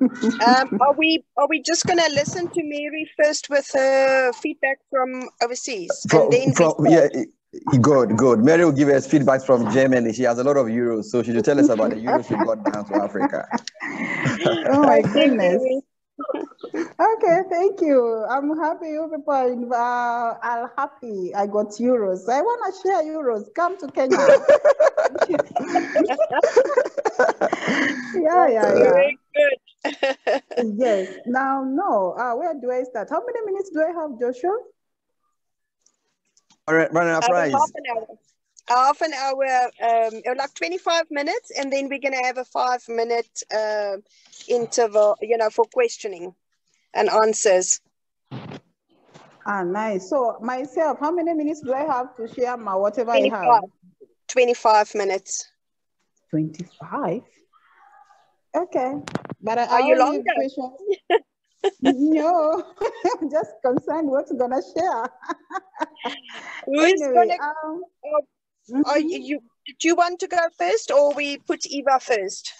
um, are we are we just going to listen to Mary first with her feedback from overseas? From, from yeah, good, good. Mary will give us feedback from Germany. She has a lot of euros, so she will tell us about the euros she got down to Africa. oh my goodness. okay, thank you. I'm happy you people uh, are happy. I got euros. I want to share euros. Come to Kenya. yeah, yeah, yeah. Very good. Yes. Now, no. Uh, where do I start? How many minutes do I have, Joshua? All right, running a prize. Half an hour. Half an hour, um, like 25 minutes, and then we're going to have a five minute uh, interval, you know, for questioning and answers. Ah, nice. So myself, how many minutes do I have to share my whatever 25. I have? 25 minutes. 25? Okay. But Are you longer? no, I'm just concerned what's gonna share. Who's anyway, gonna? Um, mm -hmm. Are you? Do you want to go first, or we put Eva first?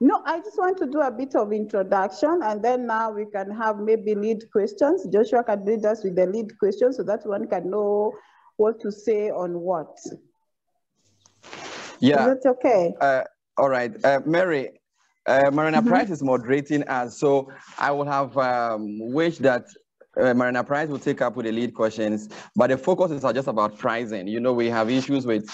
No, I just want to do a bit of introduction, and then now we can have maybe lead questions. Joshua can lead us with the lead questions so that one can know what to say on what. Yeah. Is that okay? Uh, all right, uh, Mary. Uh, Marina mm -hmm. Price is moderating us, so I would have um, wished that uh, Marina Price will take up with the lead questions, but the focus is just about pricing. You know, we have issues with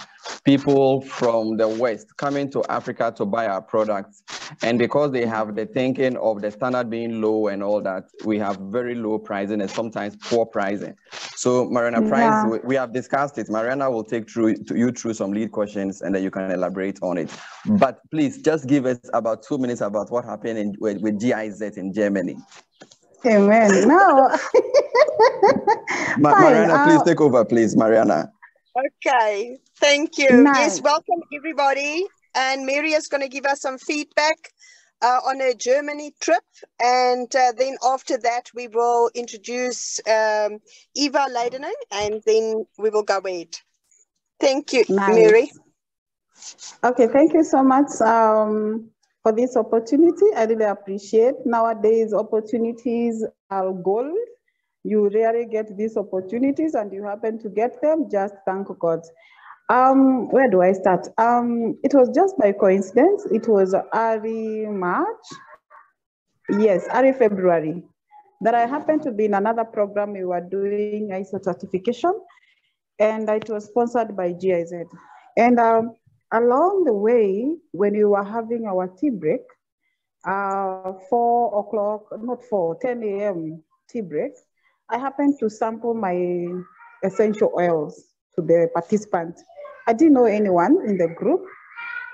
people from the West coming to Africa to buy our products. And because they have the thinking of the standard being low and all that, we have very low pricing and sometimes poor pricing. So Mariana. Price, we, we, have discussed it. Mariana will take through you through some lead questions and then you can elaborate on it. But please just give us about two minutes about what happened in, with, with GIZ in Germany. Amen. No. Ma- Mariana, please take over, please, Mariana. Okay, thank you. Nice. Yes, welcome everybody. And Mary is going to give us some feedback uh, on her Germany trip. And uh, then after that, we will introduce um, Eva Lydeking and then we will go ahead. Thank you, nice. Mary. Okay, thank you so much. Um, for this opportunity. I really appreciate. Nowadays, opportunities are gold. You rarely get these opportunities and you happen to get them, just thank God. Um, where do I start? Um, it was just by coincidence. It was early March. Yes, early February. That I happened to be in another program we were doing ISO certification, and it was sponsored by GIZ. And um, along the way, when we were having our tea break, uh, four o'clock, not four, 10 a.m. tea break, I happened to sample my essential oils to the participants. I didn't know anyone in the group.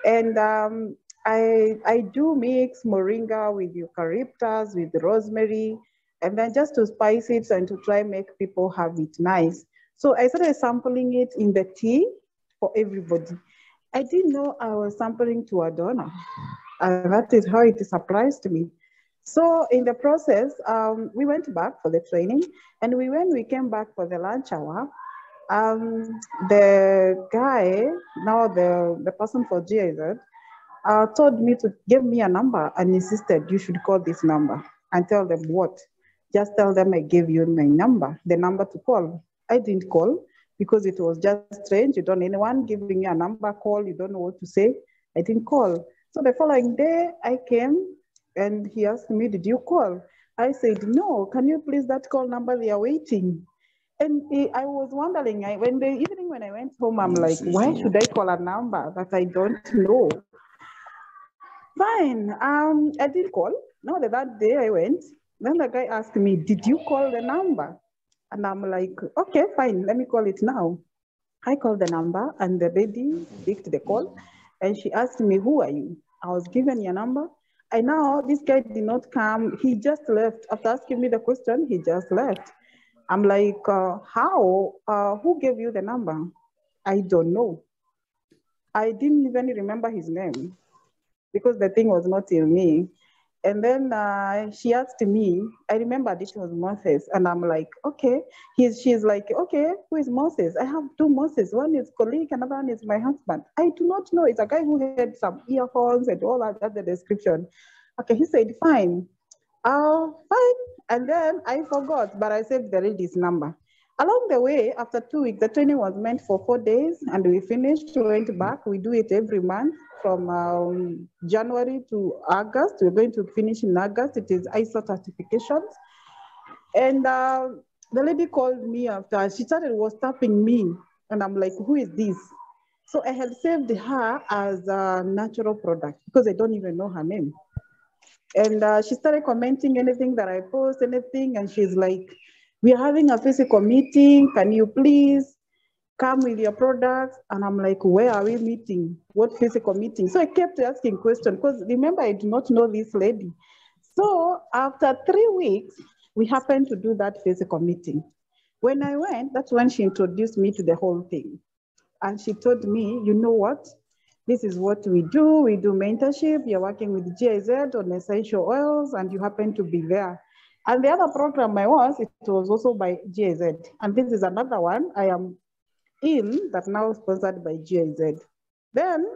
And um, I, I do mix moringa with eucalyptus, with rosemary, and then just to spice it and to try make people have it nice. So I started sampling it in the tea for everybody. I didn't know I was sampling to a donor. And that is how it surprised me. So in the process, um, we went back for the training and we, when we came back for the lunch hour, um, the guy, now the, the person for GIZ, uh, told me to give me a number and insisted you should call this number and tell them what. Just tell them I gave you my number, the number to call. I didn't call because it was just strange. You don't anyone giving you a number call, you don't know what to say. I didn't call. So the following day I came and he asked me, did you call? I said, no, can you please that call number, they are waiting. And I was wondering, I, when the evening when I went home, I'm like, why should I call a number that I don't know? Fine, um, I did call. No, the that day I went. Then the guy asked me, did you call the number? And I'm like, okay, fine, let me call it now. I called the number and the lady picked the call and she asked me, who are you? I was given your number. I know this guy did not come. He just left. After asking me the question, he just left. I'm like, uh, how? Uh, who gave you the number? I don't know. I didn't even remember his name because the thing was not in me. And then uh, she asked me, I remember it was Moses. And I'm like, okay. He's, she's like, okay, who is Moses? I have two Moses. One is colleague, another one is my husband. I do not know. It's a guy who had some earphones and all that, the description. Okay, he said, fine. Oh, fine. And then I forgot, but I saved the lady's number. Along the way, after two weeks, the training was meant for four days and we finished, we went back. We do it every month from um, January to August. We're going to finish in August. It is ISO certifications. And uh, the lady called me after, she started was tapping me. And I'm like, who is this? So I had saved her as a natural product because I don't even know her name. And uh, she started commenting anything that I post, anything. And she's like, we are having a physical meeting. Can you please come with your products? And I'm like, where are we meeting? What physical meeting? So I kept asking questions because remember, I do not know this lady. So after three weeks, we happened to do that physical meeting. When I went, that's when she introduced me to the whole thing. And she told me, you know what? This is what we do. We do mentorship. You're working with GIZ on essential oils, and you happen to be there. And the other program I was, it was also by GIZ. And this is another one I am in that now sponsored by GIZ. Then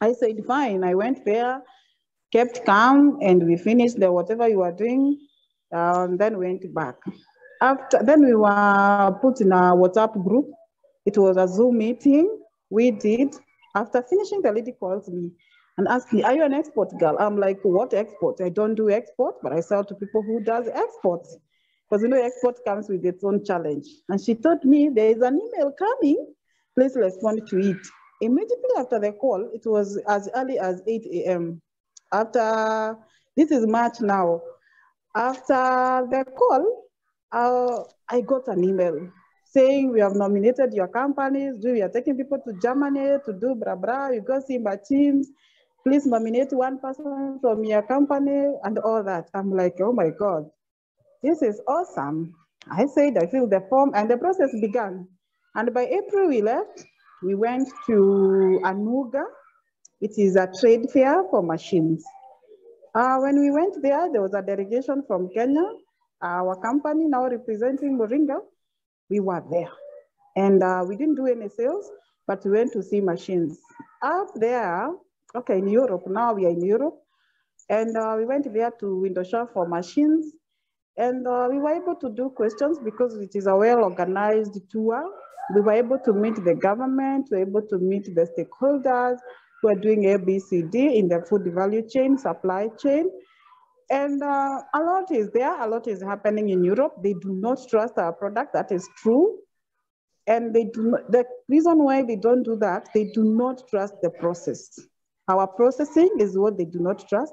I said, fine. I went there, kept calm, and we finished the whatever you were doing, and then went back. After then we were put in a WhatsApp group. It was a Zoom meeting. We did. After finishing, the lady calls me and asked me, are you an export girl? I'm like, what export? I don't do export, but I sell to people who does exports. Because you know, export comes with its own challenge. And she told me there is an email coming, please respond to it. Immediately after the call, it was as early as 8 a.m. After, this is March now. After the call, uh, I got an email saying we have nominated your companies, Do we are taking people to Germany to do blah blah, you go see my teams, please nominate one person from your company and all that. I'm like, oh my God, this is awesome. I said, I filled the form and the process began. And by April we left, we went to Anuga. It is a trade fair for machines. Uh, when we went there, there was a delegation from Kenya, our company now representing Moringa. We were there. And uh, we didn't do any sales, but we went to see machines. Up there, okay, in Europe, now we are in Europe. And uh, we went there to window shop for machines. And uh, we were able to do questions because it is a well-organized tour. We were able to meet the government, we were able to meet the stakeholders, who are doing ABCD in the food value chain, supply chain. And uh, a lot is there, a lot is happening in Europe. They do not trust our product, that is true. And they do not, the reason why they don't do that, they do not trust the process. Our processing is what they do not trust.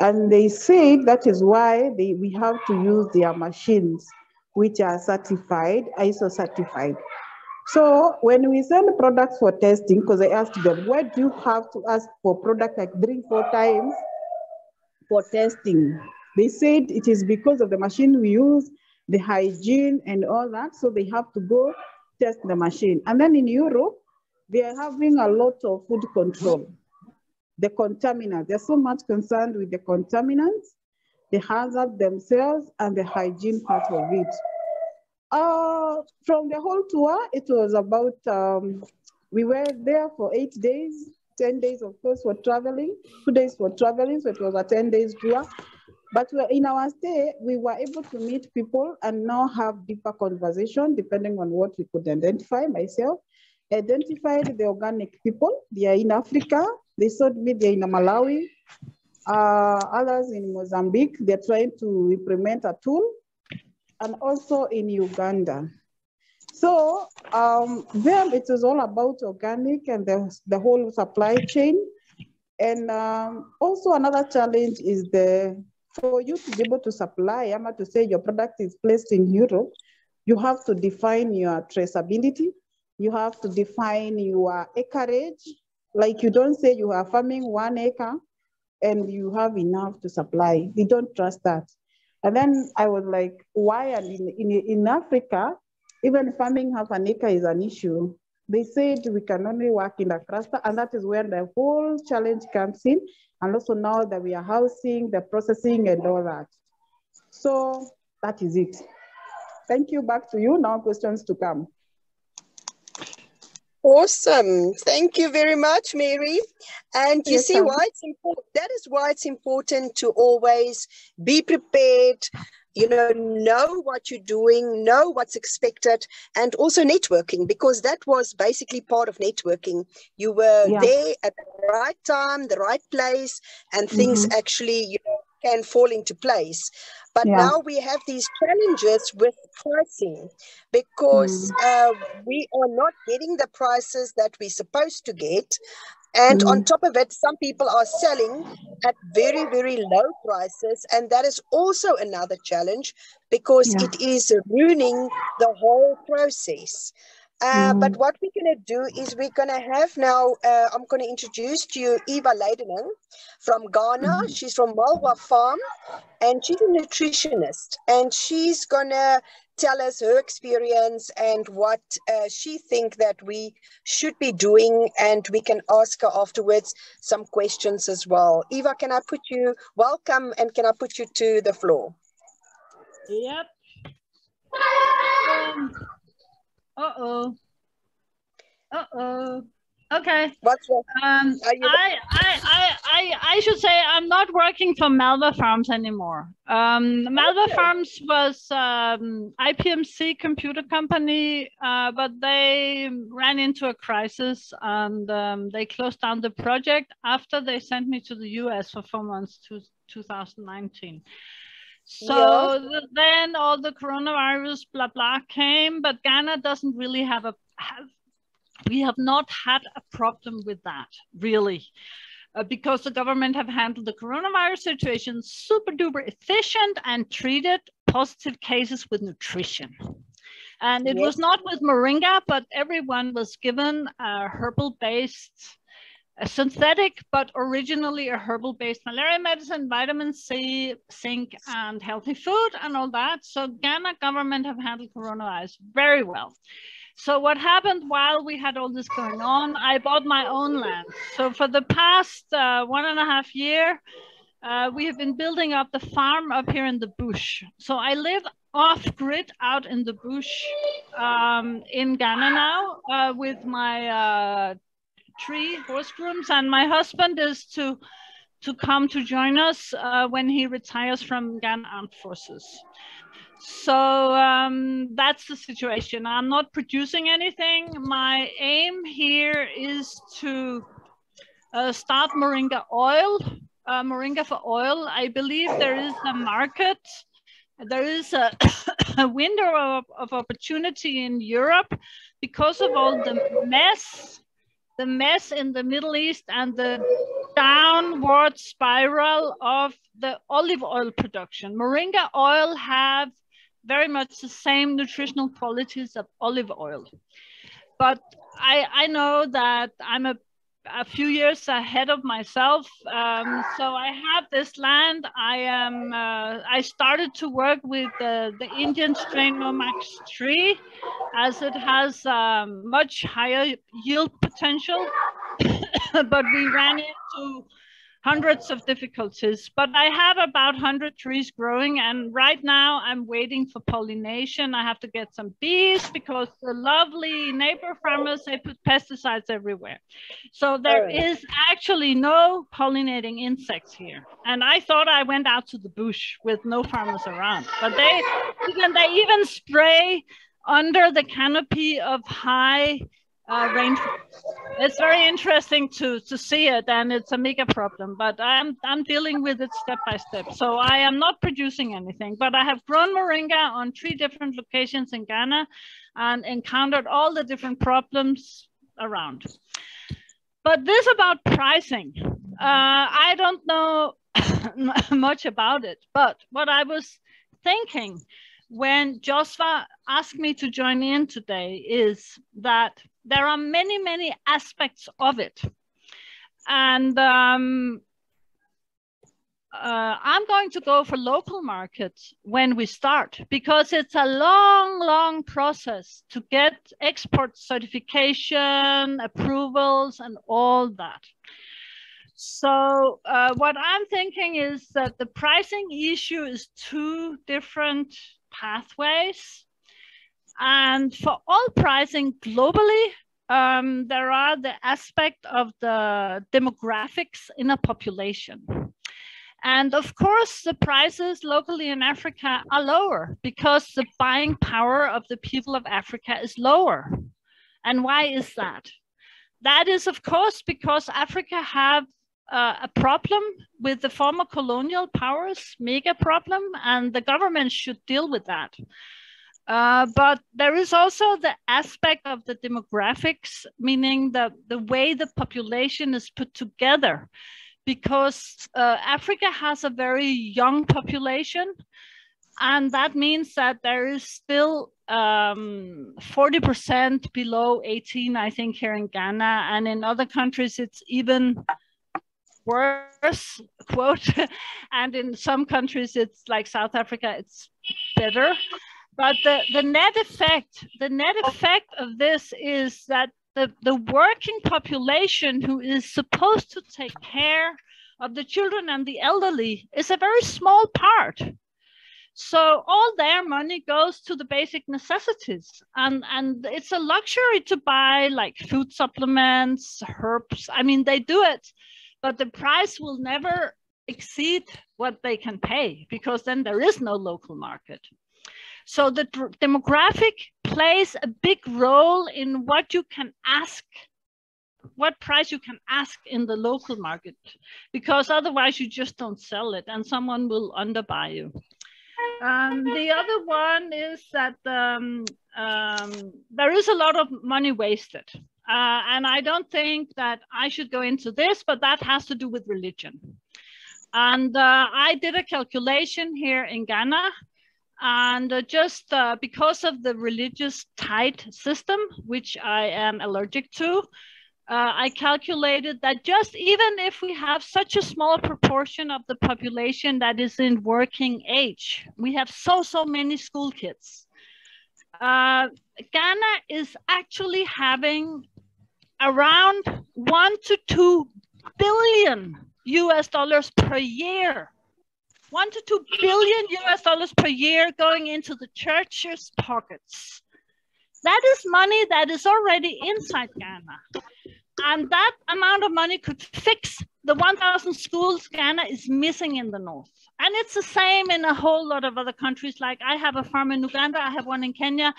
And they say that is why they, we have to use their machines, which are certified, ISO certified. So when we send products for testing, because I asked them, why do you have to ask for product like three, four times for testing? They said it is because of the machine we use, the hygiene and all that. So they have to go test the machine. And then in Europe, they are having a lot of food control. The contaminants, they're so much concerned with the contaminants, the hazard themselves, and the hygiene part of it. Uh, from the whole tour, it was about, um, we were there for eight days, 10 days, of course, for traveling, two days for traveling, so it was a 10 days tour. But in our stay, we were able to meet people and now have deeper conversation, depending on what we could identify myself. Identified the organic people, they are in Africa, they sold media in Malawi, uh, others in Mozambique, they're trying to implement a tool and also in Uganda. So um, them, it is all about organic and the, the whole supply chain. And um, also another challenge is the, for you to be able to supply, I'm to say your product is placed in Europe, you have to define your traceability. You have to define your acreage. Like you don't say you are farming one acre and you have enough to supply. They don't trust that. And then I was like, why? And in, in, in Africa, even farming half an acre is an issue. They said we can only work in a cluster, and that is where the whole challenge comes in. And also now that we are housing, the processing, and all that. So that is it. Thank you. Back to you. Now questions to come. Awesome. Thank you very much, Mary. And you yes, see why it's important. That is why it's important to always be prepared, you know, know what you're doing, know what's expected, and also networking, because that was basically part of networking. You were yeah. there at the right time, the right place, and things mm-hmm. actually, you know, can fall into place. But yeah. now we have these challenges with pricing because mm. uh, we are not getting the prices that we're supposed to get. And mm. on top of it, some people are selling at very, very low prices. And that is also another challenge because yeah. it is ruining the whole process. Uh, mm. But what we're going to do is we're going to have now, uh, I'm going to introduce to you Eva Lydeking from Ghana. Mm. She's from Malwa Farm and she's a nutritionist. And she's going to tell us her experience and what uh, she think that we should be doing. And we can ask her afterwards some questions as well. Eva, can I put you, welcome, and can I put you to the floor? Yep. Um, uh-oh. Uh-oh. Okay. What's Um, I, I, I, I, I should say I'm not working for Malva Farms anymore. Um, Malva. Farms was um, IPMC computer company, uh, but they ran into a crisis and um, they closed down the project after they sent me to the US for four months to 2019. So yeah. then all the coronavirus blah blah came, but Ghana doesn't really have a have, we have not had a problem with that really. Uh, because the government have handled the coronavirus situation super duper efficient and treated positive cases with nutrition. And it yes. was not with moringa, but everyone was given a herbal based a synthetic, but originally a herbal-based malaria medicine, vitamin C, zinc, and healthy food and all that. So Ghana government have handled coronavirus very well. So what happened while we had all this going on, I bought my own land. So for the past uh, one and a half year, uh, we have been building up the farm up here in the bush. So I live off grid out in the bush um, in Ghana now uh, with my uh, three horse grooms, and my husband is to to come to join us uh, when he retires from Ghana Armed Forces. So um, that's the situation. I'm not producing anything. My aim here is to uh, start Moringa oil, uh, Moringa for oil. I believe there is a market. There is a, a window of, of opportunity in Europe because of all the mess the mess in the Middle East and the downward spiral of the olive oil production. Moringa oil have very much the same nutritional qualities of olive oil. But I, I know that I'm a a few years ahead of myself. Um, so I have this land. I am. Uh, I started to work with the, Indian strain Nomax tree, as it has um, much higher yield potential. but we ran into hundreds of difficulties, but I have about 100 trees growing. And right now I'm waiting for pollination. I have to get some bees because the lovely neighbor farmers, they put pesticides everywhere. So there oh. is actually no pollinating insects here. And I thought I went out to the bush with no farmers around, but they even, they even spray under the canopy of high uh. It's very interesting to to see it, and it's a mega problem. But I'm I'm dealing with it step by step. So I am not producing anything, but I have grown moringa on three different locations in Ghana, and encountered all the different problems around. But this about pricing, uh, I don't know much about it. But what I was thinking when Joshua asked me to join in today is that there are many, many aspects of it. And um, uh, I'm going to go for local markets when we start because it's a long, long process to get export certification, approvals, and all that. So uh, what I'm thinking is that the pricing issue is two different pathways. And for all pricing globally, um, there are the aspect of the demographics in a population. And of course, the prices locally in Africa are lower because the buying power of the people of Africa is lower. And why is that? That is, of course, because Africa have uh, a problem with the former colonial powers, mega problem, and the government should deal with that. Uh, but there is also the aspect of the demographics, meaning the, the way the population is put together because uh, Africa has a very young population. And that means that there is still 40% um, below 18, I think, here in Ghana. And in other countries, it's even worse, quote. and in some countries, it's like South Africa, it's better. But the, the net effect, the net effect of this is that the, the working population who is supposed to take care of the children and the elderly is a very small part. So all their money goes to the basic necessities. And, and it's a luxury to buy like food supplements, herbs. I mean, they do it, but the price will never exceed what they can pay because then there is no local market. So the demographic plays a big role in what you can ask, what price you can ask in the local market, because otherwise you just don't sell it and someone will underbuy you. Um, the other one is that um, um, there is a lot of money wasted. Uh, and I don't think that I should go into this, but that has to do with religion. And uh, I did a calculation here in Ghana and just uh, because of the religious tight system, which I am allergic to, uh, I calculated that just even if we have such a small proportion of the population that is in working age, we have so, so many school kids. Uh, Ghana is actually having around one to two billion US dollars per year one to two billion US dollars per year going into the church's pockets. That is money that is already inside Ghana. And that amount of money could fix the 1,000 schools Ghana is missing in the north. And it's the same in a whole lot of other countries. Like I have a farm in Uganda, I have one in Kenya,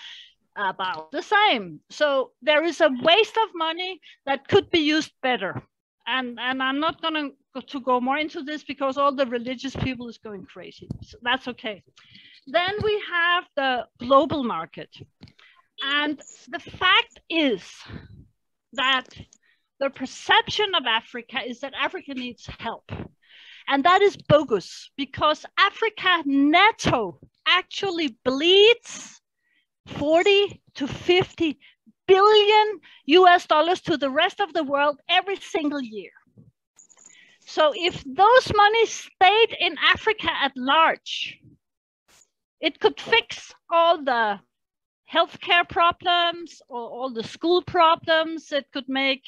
about the same. So there is a waste of money that could be used better. And, and I'm not going to to go more into this because all the religious people is going crazy. So that's okay. Then we have the global market. And the fact is that the perception of Africa is that Africa needs help. And that is bogus because Africa netto actually bleeds 40 to 50 billion US dollars to the rest of the world every single year. So if those monies stayed in Africa at large, it could fix all the healthcare problems or all the school problems. It could make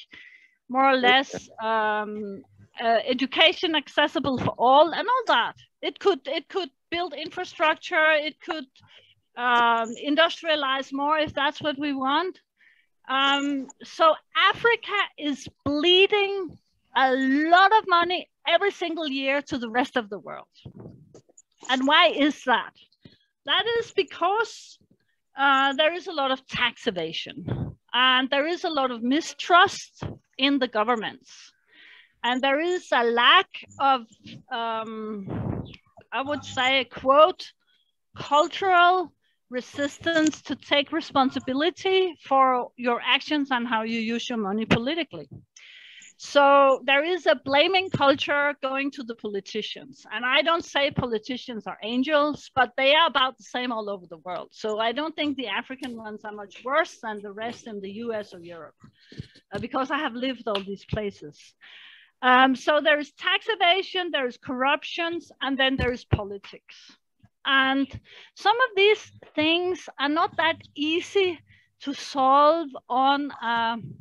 more or less um, uh, education accessible for all and all that. It could it could build infrastructure. It could um, industrialize more if that's what we want. Um, so Africa is bleeding a lot of money every single year to the rest of the world. And why is that? That is because uh, there is a lot of tax evasion and there is a lot of mistrust in the governments. And there is a lack of, um, I would say, quote, cultural resistance to take responsibility for your actions and how you use your money politically. So there is a blaming culture going to the politicians. And I don't say politicians are angels, but they are about the same all over the world. So I don't think the African ones are much worse than the rest in the US or Europe, uh, because I have lived all these places. Um, so there is tax evasion, there is corruptions, and then there is politics. And some of these things are not that easy to solve on um,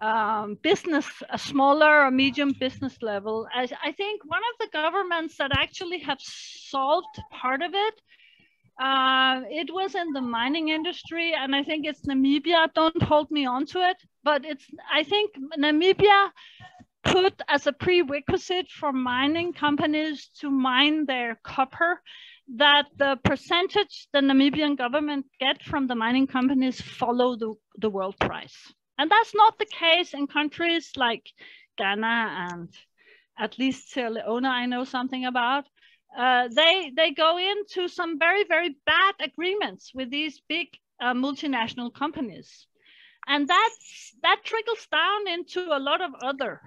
um, business, a smaller or medium business level. I, I, think one of the governments that actually have solved part of it Uh, it was in the mining industry, and I think it's Namibia. Don't hold me onto it, but it's. I think Namibia put as a prerequisite for mining companies to mine their copper that the percentage the Namibian government get from the mining companies follow the, the world price. And that's not the case in countries like Ghana and at least Sierra Leone I know something about. Uh, they, they go into some very, very bad agreements with these big uh, multinational companies. And that's, that trickles down into a lot of other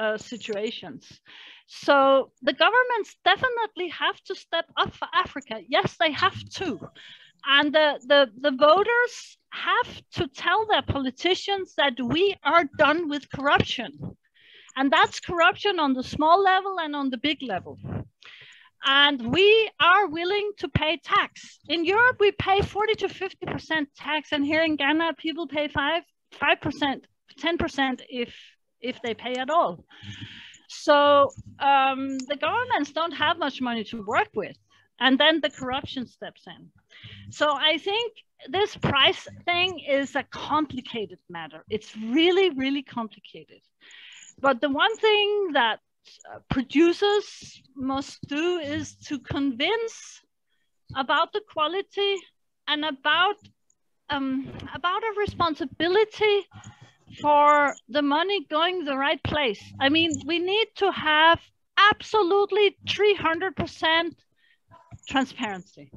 uh, situations. So the governments definitely have to step up for Africa. Yes, they have to. And the, the, the voters have to tell their politicians that we are done with corruption. And that's corruption on the small level and on the big level. And we are willing to pay tax. In Europe, we pay 40 to 50% tax. And here in Ghana, people pay 5, 5%, 10% if, if they pay at all. So um, the governments don't have much money to work with. And then the corruption steps in. So I think this price thing is a complicated matter. It's really, really complicated. But the one thing that uh, producers must do is to convince about the quality and about um, about a responsibility for the money going the right place. I mean, we need to have absolutely 300% transparency.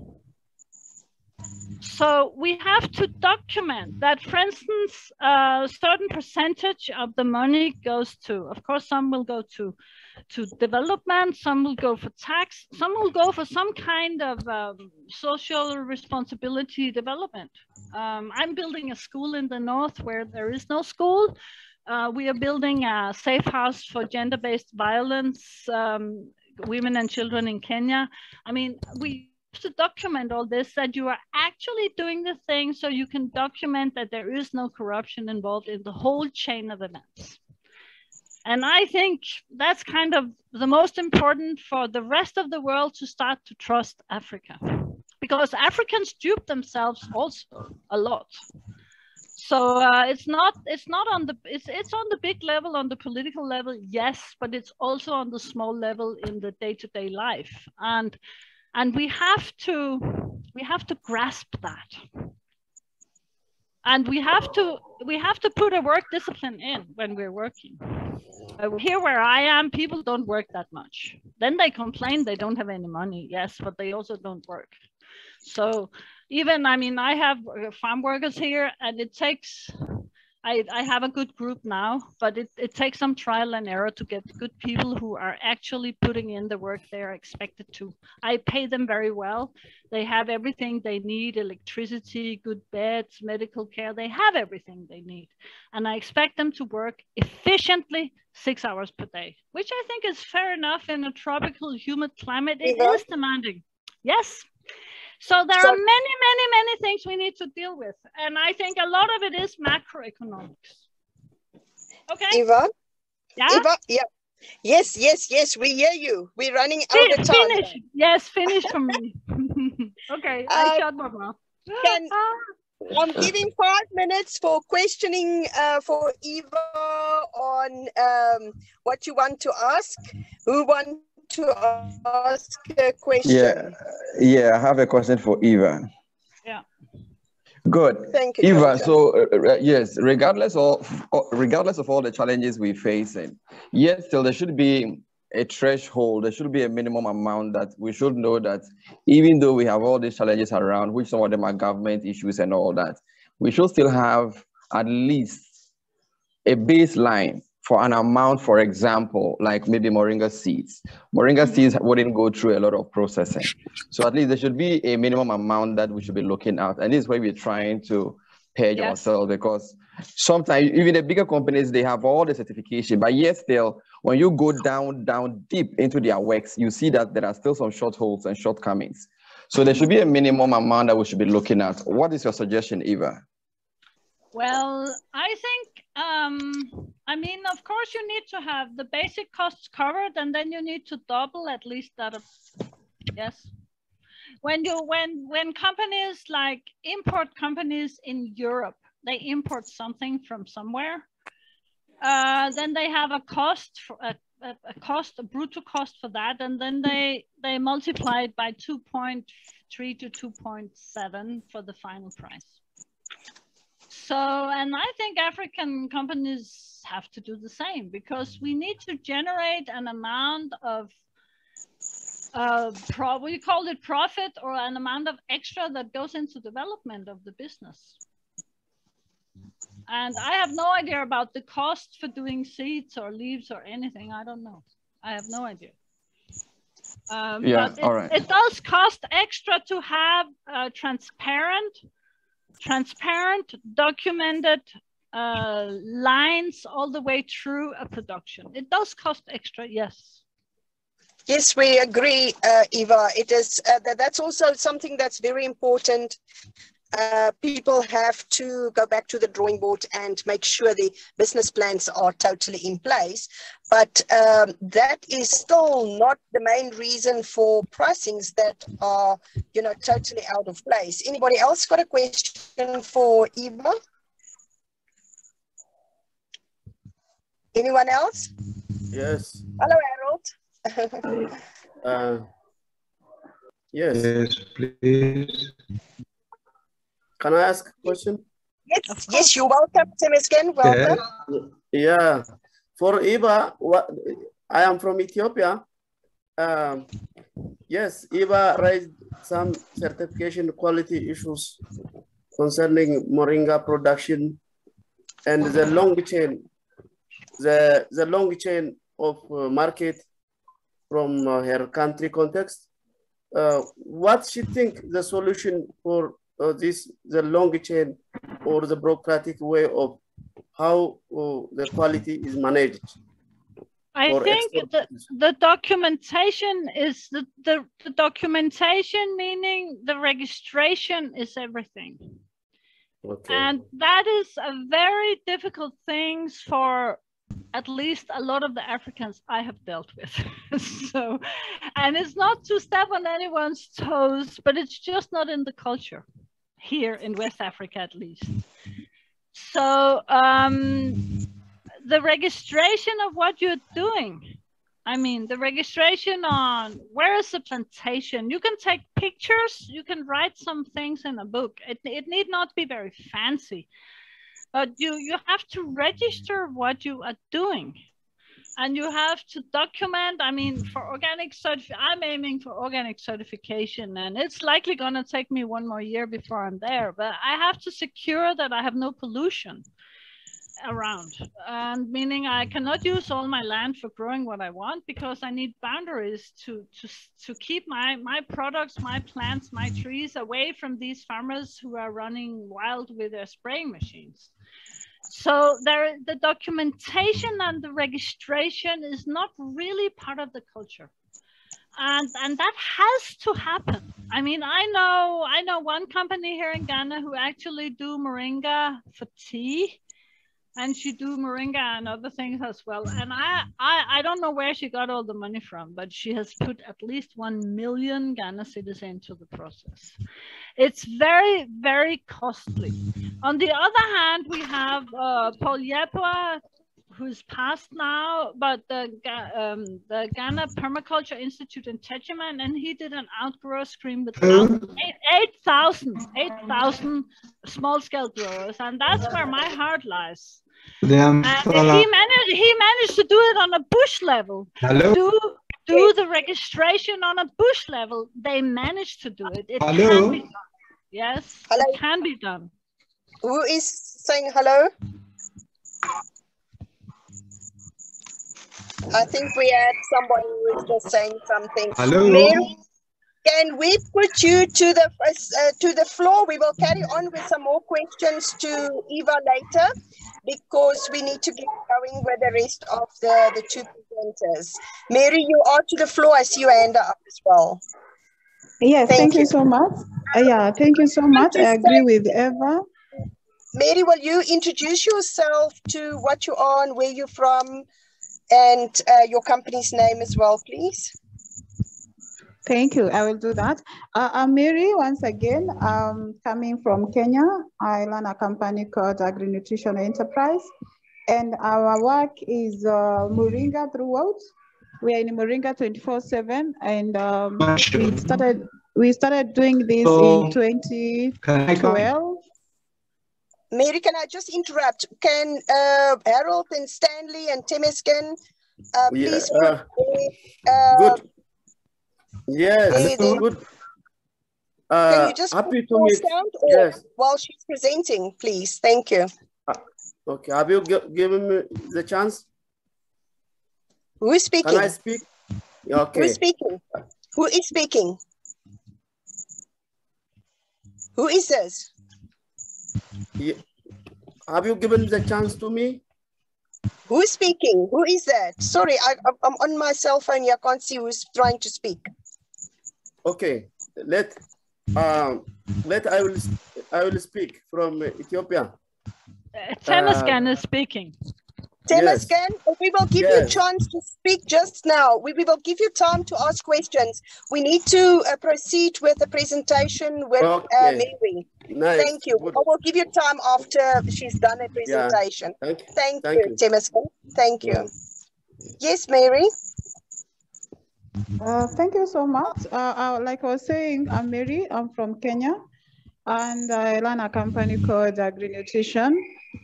So we have to document that, for instance, a certain percentage of the money goes to, of course, some will go to, to development, some will go for tax, some will go for some kind of um, social responsibility development. Um, I'm building a school in the north where there is no school. Uh, we are building a safe house for gender-based violence, um, women and children in Kenya. I mean, we to document all this that you are actually doing the thing so you can document that there is no corruption involved in the whole chain of events. And I think that's kind of the most important for the rest of the world to start to trust Africa because Africans dupe themselves also a lot. So uh, it's not it's not on the it's it's on the big level on the political level yes, but it's also on the small level in the day to day life. And and we have to we have to grasp that. And we have to we have to put a work discipline in when we're working. Here where i am. People don't work that much. Then they complain they don't have any money. Yes but they also don't work. So even i mean i have uh, farm workers here and it takes I, I have a good group now, but it, it takes some trial and error to get good people who are actually putting in the work they are expected to. I pay them very well. They have everything they need, electricity, good beds, medical care. They have everything they need. And I expect them to work efficiently six hours per day, which I think is fair enough in a tropical humid climate. It yeah. is demanding. Yes, so there so, are many, many, many things we need to deal with. And I think a lot of it is macroeconomics. Okay. Eva? Yeah? Eva, yeah. Yes, yes, yes, we hear you. We're running out of time. Finish. Yes, finish for me. okay, uh, I shut my mouth. Can, I'm giving five minutes for questioning uh, for Eva on um, what you want to ask. Who want to ask a question. Yeah, yeah, I have a question for Eva. Yeah. Good. Thank you. Eva, Doctor. so uh, uh, yes, regardless of uh, regardless of all the challenges we're facing, yes, still there should be a threshold, there should be a minimum amount that we should know that even though we have all these challenges around, which some of them are government issues and all that, we should still have at least a baseline for an amount, for example, like maybe moringa seeds. Moringa mm-hmm. seeds wouldn't go through a lot of processing. So at least there should be a minimum amount that we should be looking at. And this is why we're trying to pay yes. ourselves because sometimes even the bigger companies, they have all the certification, but yet still, when you go down, down deep into their works, you see that there are still some short holes and shortcomings. So there should be a minimum amount that we should be looking at. What is your suggestion, Eva? Well, I think, um, I mean, of course, you need to have the basic costs covered, and then you need to double at least that of, yes. when you when when companies like import companies in Europe, they import something from somewhere, uh, then they have a cost for a, a, a cost, a brutal cost for that, and then they they multiply it by 2.3 to 2.7 for the final price. So, and I think African companies have to do the same because we need to generate an amount of uh, pro we call it profit or an amount of extra that goes into development of the business. And I have no idea about the cost for doing seeds or leaves or anything. I don't know. I have no idea. Um, yeah, it, all right. It does cost extra to have a transparent transparent, documented uh, lines all the way through a production. It does cost extra, yes. Yes, we agree, uh, Eva. It is uh, that, that's also something that's very important uh, people have to go back to the drawing board and make sure the business plans are totally in place. But um, that is still not the main reason for pricings that are, you know, totally out of place. Anybody else got a question for Eva? Anyone else? Yes. Hello, Harold. uh, yes. Yes, please. Can I ask a question? Yes, yes, you're welcome, Tim again. Welcome. Yeah. For Eva, what I am from Ethiopia. Um, yes, Eva raised some certification quality issues concerning moringa production and the long chain, the, the long chain of uh, market from uh, her country context. Uh, what she think the solution for uh, this the long chain or the bureaucratic way of how uh, the quality is managed. I think the, the documentation is the, the, the documentation meaning the registration is everything. Okay. And that is a very difficult thing for at least a lot of the Africans I have dealt with. so, and it's not to step on anyone's toes, but it's just not in the culture here in West Africa at least. So um, the registration of what you're doing, I mean, the registration on where is the plantation? You can take pictures, you can write some things in a book. It, it need not be very fancy, but you, you have to register what you are doing. And you have to document i mean for organic certif- i'm aiming for organic certification and it's likely going to take me one more year before i'm there. But i have to secure that i have no pollution around. And meaning i mm. cannot use all my land for growing what i want because i need boundaries to to to keep my my products my plants my mm. trees away from these farmers who are running wild with their spraying machines. So there, the documentation and the registration is not really part of the culture. And, and that has to happen. I mean, I know I know one company here in Ghana who actually do moringa for tea and she do moringa and other things as well. And I, I, I don't know where she got all the money from, but she has put at least 1 million Ghana cedis into the process. It's very, very costly. On the other hand, we have uh, Paul Yeboah, who's passed now, but the, um, the Ghana Permaculture Institute in Techiman, and he did an outgrower screen with 8,000 8, 8, small scale growers. And that's where my heart lies. And he managed, he managed to do it on a bush level. Hello? Do, do the registration on a bush level. They managed to do it. It Hello? can be done. Yes, hello? it can be done. Who is saying hello? I think we had somebody who was just saying something. Hello. Mary, can we put you to the uh, to the floor? We will carry on with some more questions to Eva later because we need to get going with the rest of the, the two presenters. Mary, you are to the floor. I see your hand up as well. Yes, thank, thank you. you. so much. Uh, yeah, thank you so much. I agree with Eva. Mary, will you introduce yourself to what you are and where you're from and uh, your company's name as well, please? Thank you. I will do that. Uh, I'm Mary once again, um, coming from Kenya. I run a company called Agri Nutrition Enterprise, and our work is uh, Moringa throughout. We are in Moringa 24/7, and um, we started we started doing this so, in 2012. Mary, can I just interrupt? Can uh, Harold and Stanley and Temesgen uh, please? Yeah, uh, good Yes, good. Uh, Can you just happy to meet. Yes. While she's presenting, please. Thank you. Uh, okay. Have you given me the chance? Who is speaking? Can I speak? Okay. Who is speaking? Who is speaking? Who is this? Yeah. Have you given the chance to me? Who is speaking? Who is that? Sorry, I, I'm on my cell phone. I can't see who's trying to speak. Okay, let um, let I will I will speak from Ethiopia. Uh, Temesgen uh, is speaking. Temesgen, yes. we will give yes. you a chance to speak just now. We, we will give you time to ask questions. We need to uh, proceed with the presentation with uh, okay. uh, Mary. Nice. Thank you. Good. I will give you time after she's done a presentation. Yeah. Thank, Thank, Thank you, you. Temesgen. Thank you. Yes, Mary. Uh, thank you so much. Uh, uh, like I was saying, I'm Mary. I'm from Kenya, and I run a company called Agri Nutrition.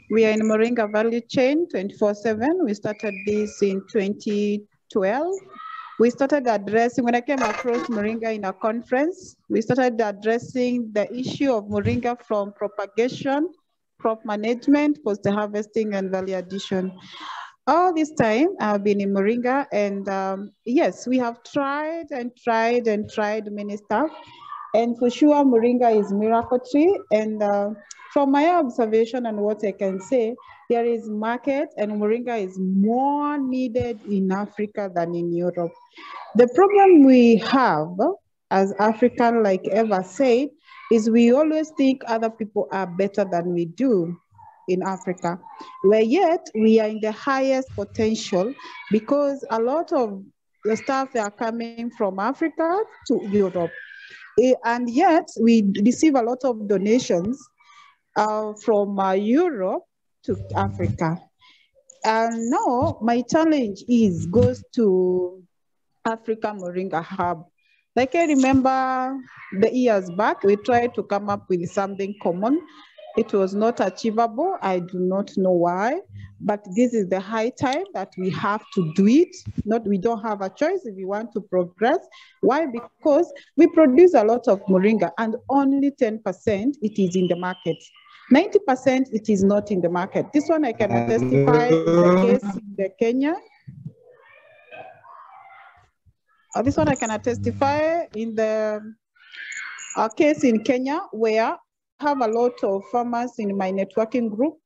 We are in Moringa value chain 24/7. We started this in 2012. We started addressing when I came across Moringa in a conference. We started addressing the issue of Moringa from propagation, crop management, post harvesting, and value addition all this time I've been in Moringa and um, yes, we have tried and tried and tried many stuff. And for sure, Moringa is miracle tree. And uh, from my observation and what I can say, there is market and Moringa is more needed in Africa than in Europe. The problem we have as African, like Eva said, is we always think other people are better than we do in Africa, where yet we are in the highest potential because a lot of the staff are coming from Africa to Europe. Eh, and yet we receive a lot of donations uh, from uh, Europe to Africa. And now my challenge is goes to Africa Moringa Hub. Like I remember the years back, we tried to come up with something common it was not achievable. I do not know why, but this is the high time that we have to do it. Not we don't have a choice if we want to progress. Why? Because we produce a lot of moringa and only 10% it is in the market. 90% it is not in the market. This one I can testify the case in the Kenya. Uh, this one I can testify in the uh, case in Kenya where have a lot of farmers in my networking group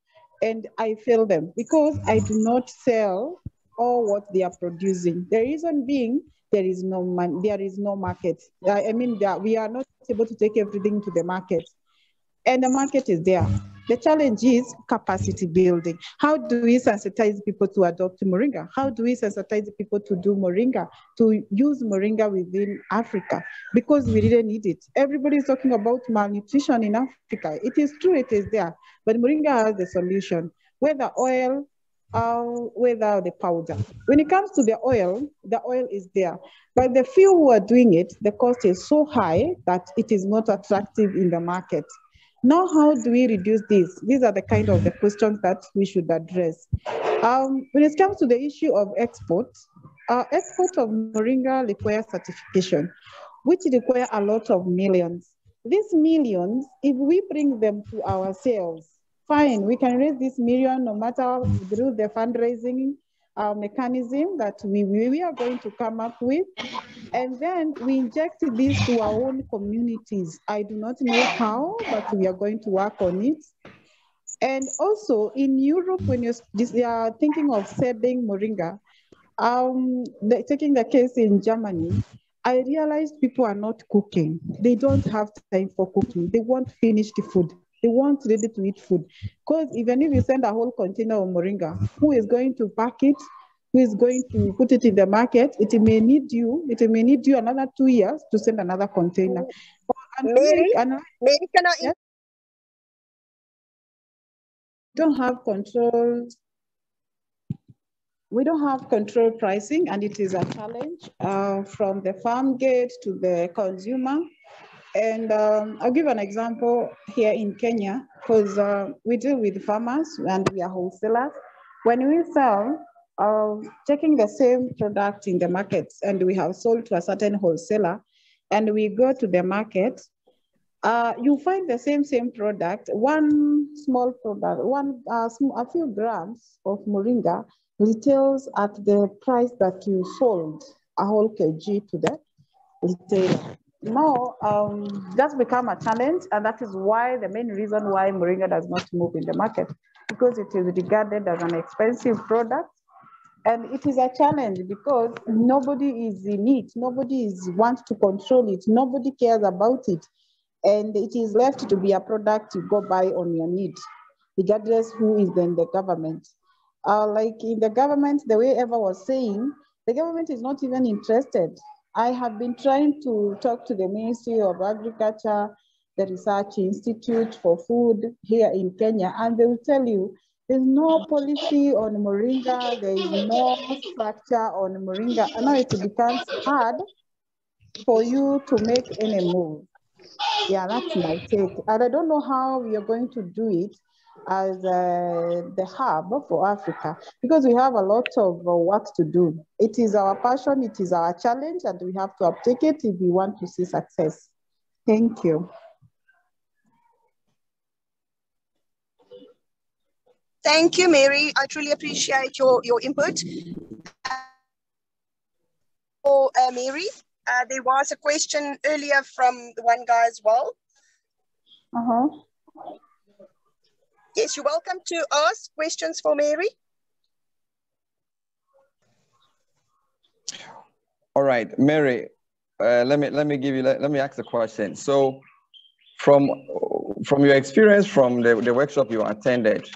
and I fail them because I do mm-hmm. not sell all what they are producing. The reason being there is no man, there is no market. I mean, we are not able to take everything to the market, and the market is there. The challenge is capacity building. How do we sensitize people to adopt Moringa? How do we sensitize people to do Moringa, to use Moringa within Africa? Because we didn't need it. Everybody is talking about malnutrition in Africa. It is true, it is there, but Moringa has the solution, whether oil, or whether the powder. When it comes to the oil, the oil is there. But the few who are doing it, the cost is so high that it is not attractive in the market. Now, how do we reduce this? These are the kind of the questions that we should address. Um, when it comes to the issue of export, uh, export of Moringa requires certification, which require a lot of millions. These millions, if we bring them to ourselves, fine, we can raise this million no matter through the fundraising uh, mechanism that we, we are going to come up with. And then we inject this to our own communities. I do not know how, but we are going to work on it. And also in Europe, when you're are thinking of selling Moringa, um, the, taking the case in Germany, I realized people are not cooking. They don't have time for cooking. They want finished food. They want ready to eat food. Because even if you send a whole container of moringa, who is going to pack it? who is going to put it in the market, it may need you, it may need you another two years to send another container. Mary, another, Mary, can I? Yes? Don't have control. We don't have control pricing, and it is a challenge uh, from the farm gate to the consumer. And um, I'll give an example here in Kenya, because uh, we deal with farmers and we are wholesalers. When we sell, uh, taking the same product in the markets and we have sold to a certain wholesaler and we go to the market, uh, you find the same same product, one small product, one uh, a few grams of moringa retails at the price that you sold a whole kg to the retailer. Now, um, that's become a challenge, and that is why the main reason why moringa does not move in the market, because it is regarded as an expensive product, and it is a challenge because nobody is in it, nobody is wants to control it, nobody cares about it, and it is left to be a product you go buy on your need, regardless who is in the government. Uh, like in the government, the way Eva was saying, the government is not even interested I have been trying to talk to the Ministry of Agriculture, the Research Institute for Food here in Kenya, and they will tell you there's no policy on moringa, there is no structure on moringa. And now it becomes hard for you to make any move. Yeah, that's my take. And I don't know how you're going to do it as uh, the hub for Africa because we have a lot of uh, work to do. It is our passion, it is our challenge, and we have to uptake it if we want to see success. Thank you. Thank you, Mary. I truly appreciate your, your input. For uh, Mary, uh, there was a question earlier from the one guy as well. Uh-huh. Yes, you're welcome to ask questions for Mary. All right, Mary, uh, let me let me give you let, let me ask a question. So, from from your experience from the, the workshop you attended,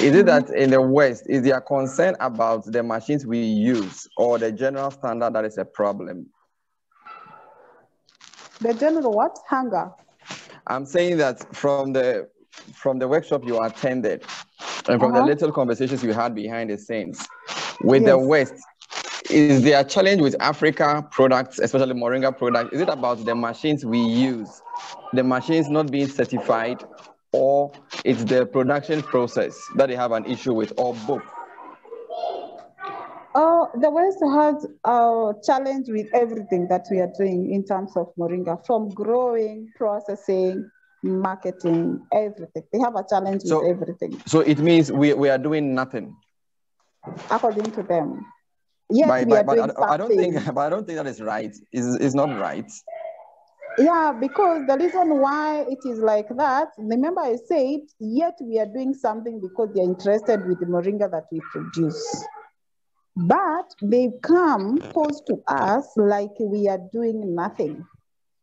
is it that in the West, is there concern about the machines we use or the general standard that is a problem? The general what? Hunger. I'm saying that from the from the workshop you attended and from uh-huh. the little conversations you had behind the scenes with yes. the West, is there a challenge with Africa products, especially Moringa products? Is it about the machines we use, the machines not being certified, or it's the production process that they have an issue with, or both? Uh, the West has a challenge with everything that we are doing in terms of Moringa, from growing, processing, marketing, everything. They have a challenge so, with everything. So it means we, we are doing nothing. According to them. Yes, by, we by, are but doing I, I, don't think but I don't think that is right. Is is not right. Yeah, because the reason why it is like that, remember I said, yet we are doing something because they're interested with the moringa that we produce. But they come close to us like we are doing nothing,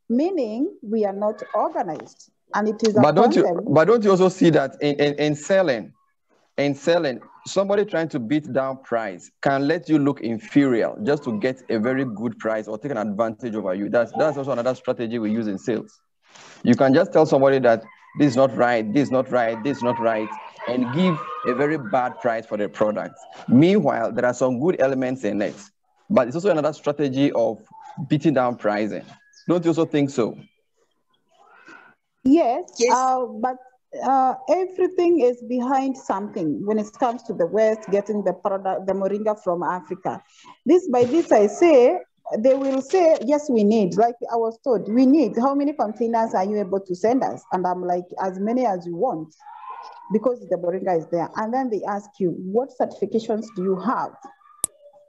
meaning we are not organized and it is but don't you but don't you also see that in, in, in selling in selling somebody trying to beat down price can let you look inferior just to get a very good price or take an advantage over you? That's that's also another strategy we use in sales. You can just tell somebody that this is not right this is not right this is not right and give a very bad price for the product. Meanwhile there are some good elements in it but it's also another strategy of beating down pricing. Don't you also think so Yes, yes. Uh, but uh, everything is behind something when it comes to the West getting the product, the moringa from Africa. This by this I say, they will say, yes, we need, like I was told, we need, how many containers are you able to send us? And I'm like, as many as you want, because the moringa is there. And then they ask you, what certifications do you have?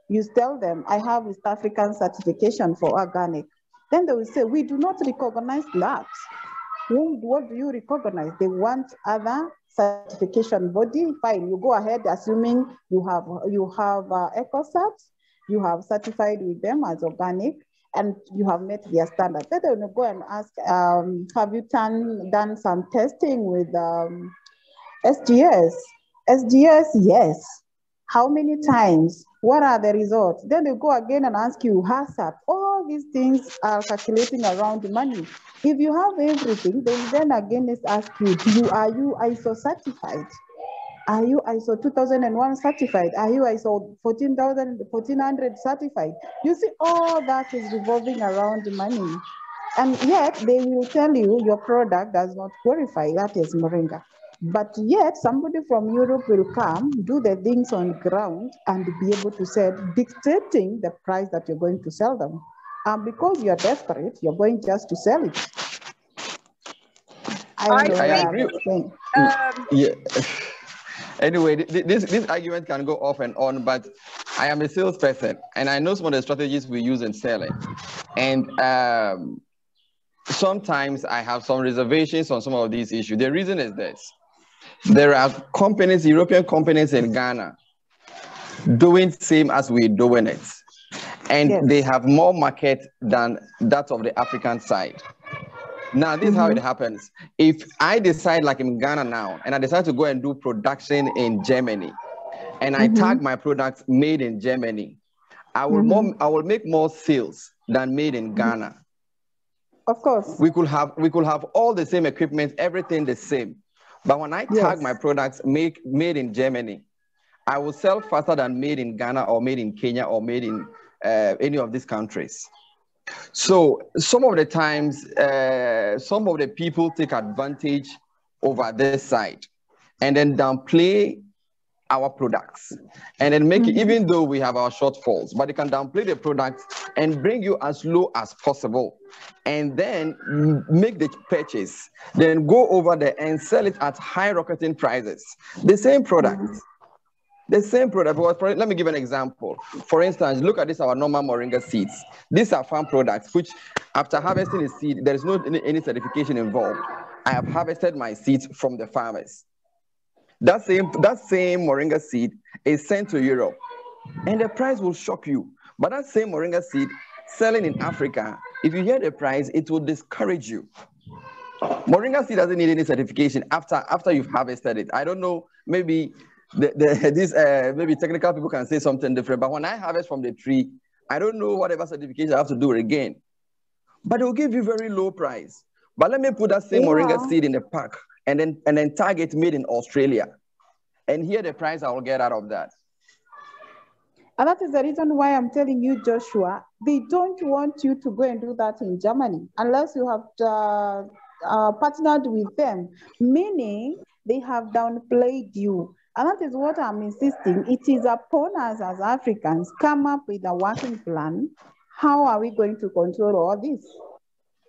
You tell them, I have East African certification for organic. Then they will say, we do not recognize that whom, what do you recognize? They want other certification body. Fine, you go ahead, assuming you have you have uh, EcoCert, you have certified with them as organic, and you have met their standard. Then will go and ask, um, have you done done some testing with um, SGS? SGS, yes. How many times? What are the results? Then they go again and ask you HACCP. All these things are calculating around the money. If you have everything, then then again ask you, you are you ISO certified? Are you ISO 2001 certified? Are you ISO 14,000, 1400 certified? You see, all that is revolving around money. And yet they will tell you your product does not qualify, that is Moringa. But yet somebody from Europe will come, do the things on ground and be able to sell, dictating the price that you're going to sell them. And because you're desperate, you're going just to sell it. I, I, I agree. Um, yeah. anyway, this, this argument can go off and on, but I am a salesperson and I know some of the strategies we use in selling. And um, sometimes I have some reservations on some of these issues. The reason is this. There are companies, European companies in Ghana, doing same as we're doing it. And yes. they have more market than that of the African side. Now, this mm-hmm. is how it mm-hmm. happens. If I decide, like in Ghana now, and I decide to go and do production in Germany, and I mm-hmm. tag my products made in Germany, I will mm-hmm. more, I will make more sales than made in Ghana. Of course. We could have we could have all the same equipment, everything the same. But when I tag yes. my products make made in Germany, I will sell faster than made in Ghana or made in Kenya or made in uh, any of these countries. So some of the times, uh, some of the people take advantage over this side and then downplay our products and then make mm-hmm. it, even though we have our shortfalls, but they can downplay the products and bring you as low as possible and then make the purchase, then go over there and sell it at high rocketing prices. The same product. Mm-hmm. The same product. For, let me give an example. For instance, look at this, our normal moringa seeds. These are farm products, which after harvesting the seed, there is no any, any certification involved. I have harvested my seeds from the farmers. That same, that same moringa seed is sent to Europe and the price will shock you. But that same moringa seed selling in Africa, if you hear the price, it will discourage you. Moringa seed doesn't need any certification after, after you've harvested it. I don't know, maybe the, the, this, uh, maybe technical people can say something different, but when I harvest from the tree, I don't know whatever certification I have to do again. But it will give you very low price. But let me put that same yeah. moringa seed in the pack and then and then target made in Australia. And here the price I will get out of that. And that is the reason why I'm telling you, Joshua, they don't want you to go and do that in Germany unless you have uh, uh, partnered with them, meaning they have downplayed you. And that is what I'm insisting. It is upon us as Africans come up with a working plan. How are we going to control all this?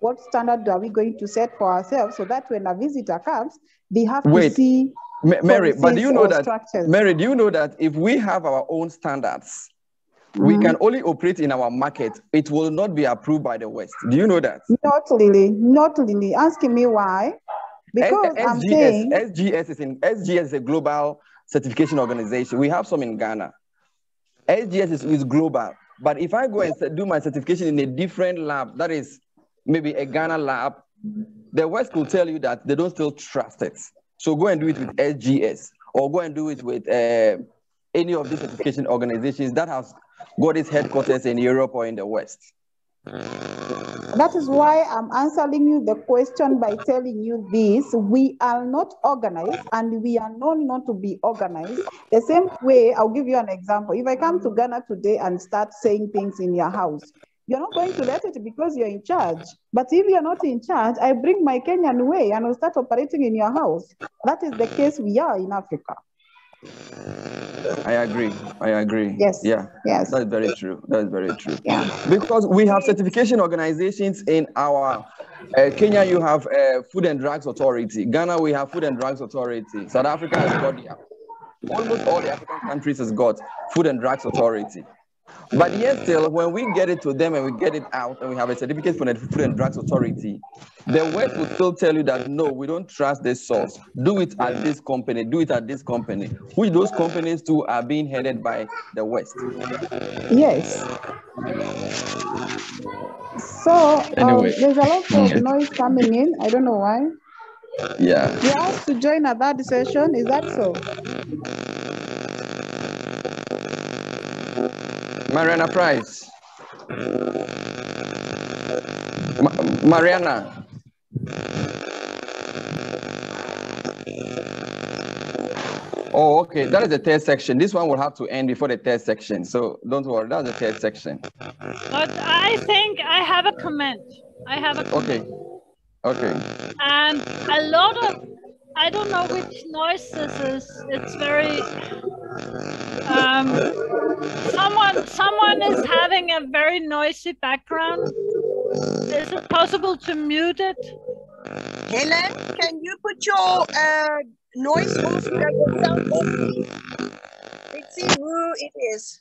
What standard are we going to set for ourselves so that when a visitor comes, they have Wait, to see. Mary, but do you know that, structures. Mary, do you know that if we have our own standards, mm-hmm. we can only operate in our market, it will not be approved by the West. Do you know that? Not really, not really. Asking me why? Because S- I'm saying SGS is in SGS is a global certification organization. We have some in Ghana. SGS is, is global. But if I go and do my certification in a different lab, that is maybe a Ghana lab, the West will tell you that they don't still trust it. So go and do it with SGS or go and do it with uh, any of these certification organizations that has got its headquarters in Europe or in the West. That is why I'm answering you the question by telling you this. We are not organized and we are known not to be organized. The same way, I'll give you an example. If I come to Ghana today and start saying things in your house, you're not going to let it because you're in charge. But if you're not in charge, I bring my Kenyan way and I'll start operating in your house. That is the case we are in Africa. I agree. I agree. Yes. Yeah. Yes. That's very true. That's very true. Yeah. Because we have certification organizations in our uh, Kenya. You have uh, Food and Drugs Authority. Ghana, we have Food and Drugs Authority. South Africa has got the, almost all the African countries has got Food and Drugs Authority. But yet still, when we get it to them and we get it out and we have a certificate from the Food and Drugs Authority, the West will still tell you that no, we don't trust this source. Do it at this company, do it at this company, which those companies too are being headed by the West. Yes. So um, anyway. um, there's a lot of noise coming in. I don't know why. Yeah. You asked to join a third session, is that so? Mariana Price. Ma Mariana. Oh, okay. That is the third section. This one will have to end before the third section. So don't worry. That's the third section. But I think I have a comment. I have a comment. Okay. Okay. And a lot of, I don't know which noise this is. It's very, um, someone, someone is having a very noisy background. Is it possible to mute it? Helen, can you put your uh, noise off, sound off? Let's see who it is.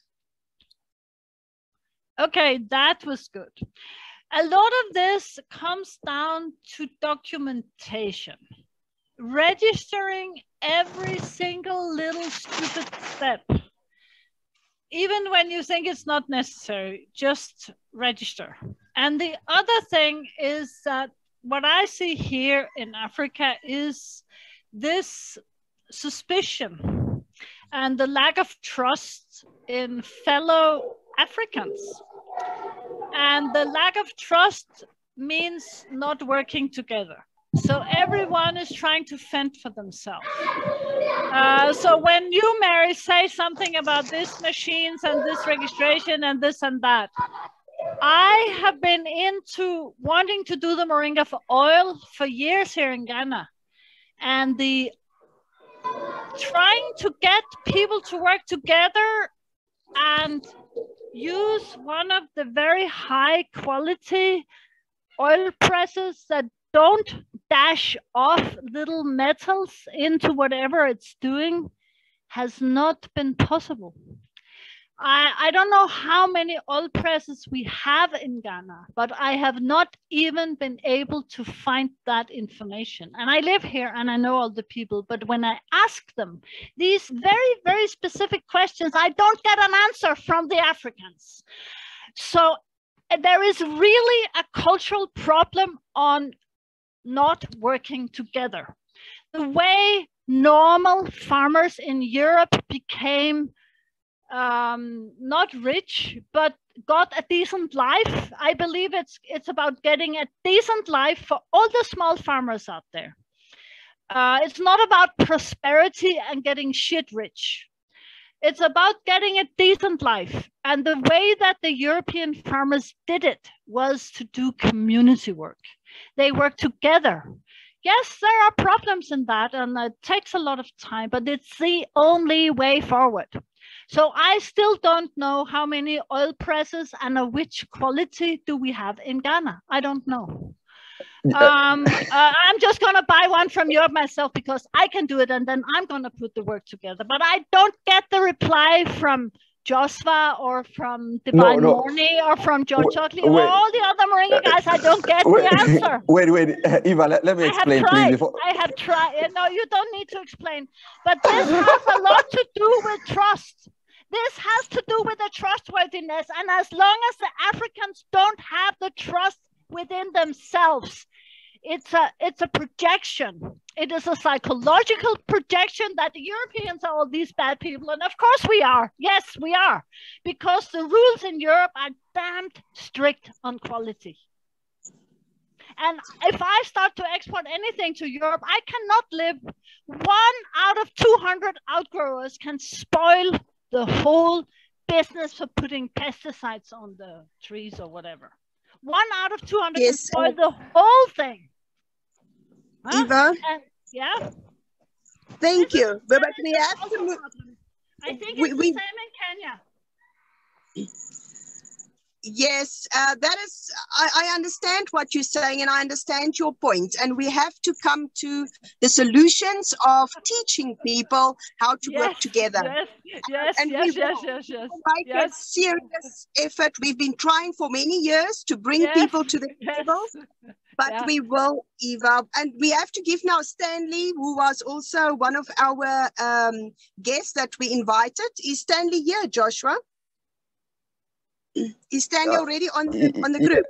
Okay, that was good. A lot of this comes down to documentation. Registering every single little stupid step. Even when you think it's not necessary, just register. And the other thing is that what I see here in Africa is this suspicion and the lack of trust in fellow Africans. And the lack of trust means not working together. So everyone is trying to fend for themselves. Uh, so when you, Mary, say something about this machines and this registration and this and that, I have been into wanting to do the moringa for oil for years here in Ghana. And the trying to get people to work together and use one of the very high quality oil presses that don't dash off little metals into whatever it's doing has not been possible. I, I don't know how many oil presses we have in Ghana, but I have not even been able to find that information. And I live here and I know all the people, but when I ask them these very, very specific questions, I don't get an answer from the Africans. So eh, there is really a cultural problem on not working together. The way normal farmers in Europe became um, not rich, but got a decent life. I believe it's it's about getting a decent life for all the small farmers out there. Uh, it's not about prosperity and getting shit rich. It's about getting a decent life. And the way that the European farmers did it was to do community work. They work together. Yes, there are problems in that, and it takes a lot of time, but it's the only way forward. So I still don't know how many oil presses and of which quality do we have in Ghana. I don't know. Um, uh, I'm just going to buy one from Europe myself because I can do it and then I'm going to put the work together. But I don't get the reply from Joshua or from Divine no, no. Morning or from George Oakley or all the other Moringa guys. I don't get wait, the answer. Wait, wait, uh, Eva, let, let me explain, I please. Before... I have tried. No, you don't need to explain. But this has a lot to do with trust. This has to do with the trustworthiness. And as long as the Africans don't have the trust within themselves, it's a it's a projection. It is a psychological projection that the Europeans are all these bad people. And of course we are. Yes, we are. Because the rules in Europe are damned strict on quality. And if I start to export anything to Europe, I cannot live. One out of 200 outgrowers can spoil the whole business for putting pesticides on the trees or whatever. One out of 200 yes. spoil the whole thing. Huh? Eva? And, yeah? Thank this you. But we have to move. I think it's we, we, the same in Kenya. Yes, uh, that is, I, I, understand what you're saying and I understand your point. And we have to come to the solutions of teaching people how to yes, work together. Yes, yes, and yes, yes, yes, yes. Make yes. a serious effort. We've been trying for many years to bring yes, people to the yes. table, but yeah. we will, Eva. And we have to give now Stanley, who was also one of our um, guests that we invited. Is Stanley here, Joshua? Is Stanley already on the, on the group?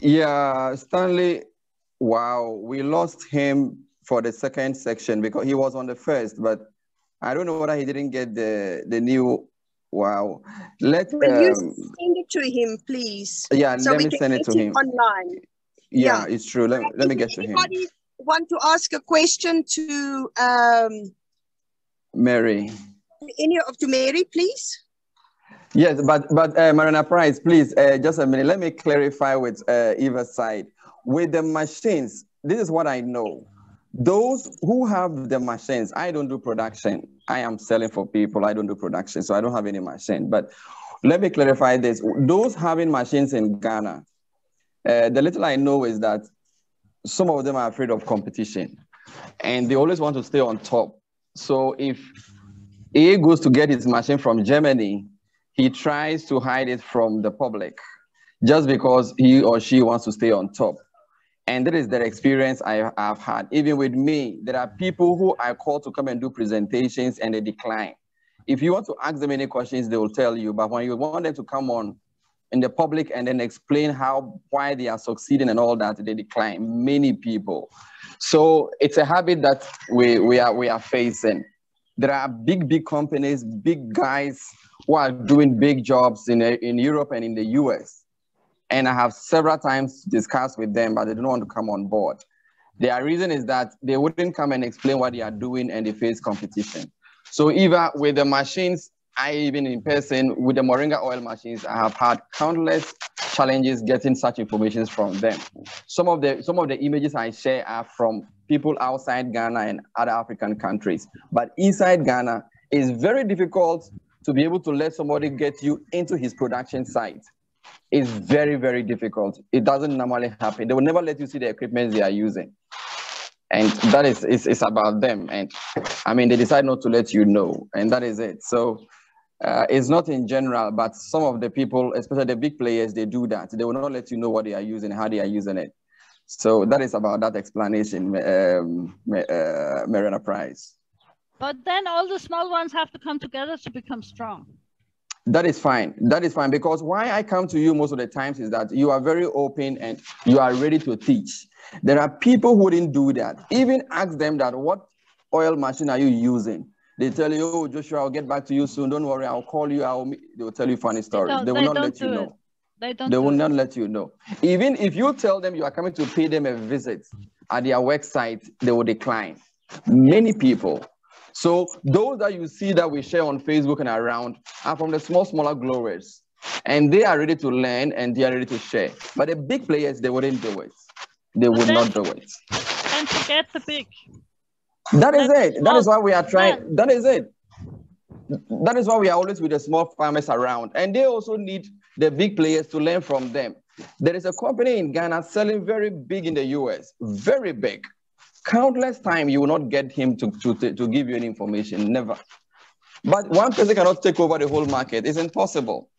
Yeah, Stanley. Wow, we lost him for the second section because he was on the first, but I don't know whether he didn't get the the new Wow. Let Will um, you send it to him, please? Yeah, so let me send it to him. Online. Yeah, yeah, it's true. Let, let me get to him. Anybody want to ask a question to um, Mary? Any of to Mary, please? Yes, but but uh, Marina Price, please, uh, just a minute. Let me clarify with uh, Eva's side. With the machines, this is what I know. Those who have the machines, I don't do production. I am selling for people. I don't do production, so I don't have any machine. But let me clarify this. Those having machines in Ghana, uh, the little I know is that some of them are afraid of competition and they always want to stay on top. So if A goes to get his machine from Germany, he tries to hide it from the public just because he or she wants to stay on top. And that is the experience I have had. Even with me, there are people who I call to come and do presentations and they decline. If you want to ask them any questions, they will tell you. But when you want them to come on in the public and then explain how why they are succeeding and all that, they decline. Many people. So it's a habit that we, we are we are facing. There are big, big companies, big guys who are doing big jobs in, uh, in Europe and in the US. And I have several times discussed with them, but they don't want to come on board. Their reason is that they wouldn't come and explain what they are doing and they face competition. So either with the machines, I even in person with the Moringa oil machines, I have had countless challenges getting such information from them. Some of the some of the images I share are from people outside Ghana and other African countries. But inside Ghana, it's very difficult to be able to let somebody get you into his production site. is very, very difficult. It doesn't normally happen. They will never let you see the equipment they are using and that is it's, it's about them and i mean they decide not to let you know and that is it so uh, it's not in general, but some of the people, especially the big players, they do that. They will not let you know what they are using, how they are using it. So that is about that explanation, um, uh, Marina Price. But then all the small ones have to come together to become strong. That is fine. That is fine because why I come to you most of the times is that you are very open and you are ready to teach. There are people who didn't do that. Even ask them that what oil machine are you using? They tell you, oh, Joshua, I'll get back to you soon. Don't worry, I'll call you. I'll they will tell you funny stories. They, they will not let you know. They don't. They will it. not let you know. Even if you tell them you are coming to pay them a visit at their website, they will decline. Many people. So those that you see that we share on Facebook and around are from the small, smaller growers. And they are ready to learn and they are ready to share. But the big players, they wouldn't do it. They would not do it. And forget the big. That is it. That is why we are trying. That is it. That is why we are always with the small farmers around. And they also need the big players to learn from them. There is a company in Ghana selling very big in the US, very big. Countless time you will not get him to, to, to give you any information, never. But one person cannot take over the whole market. It's impossible.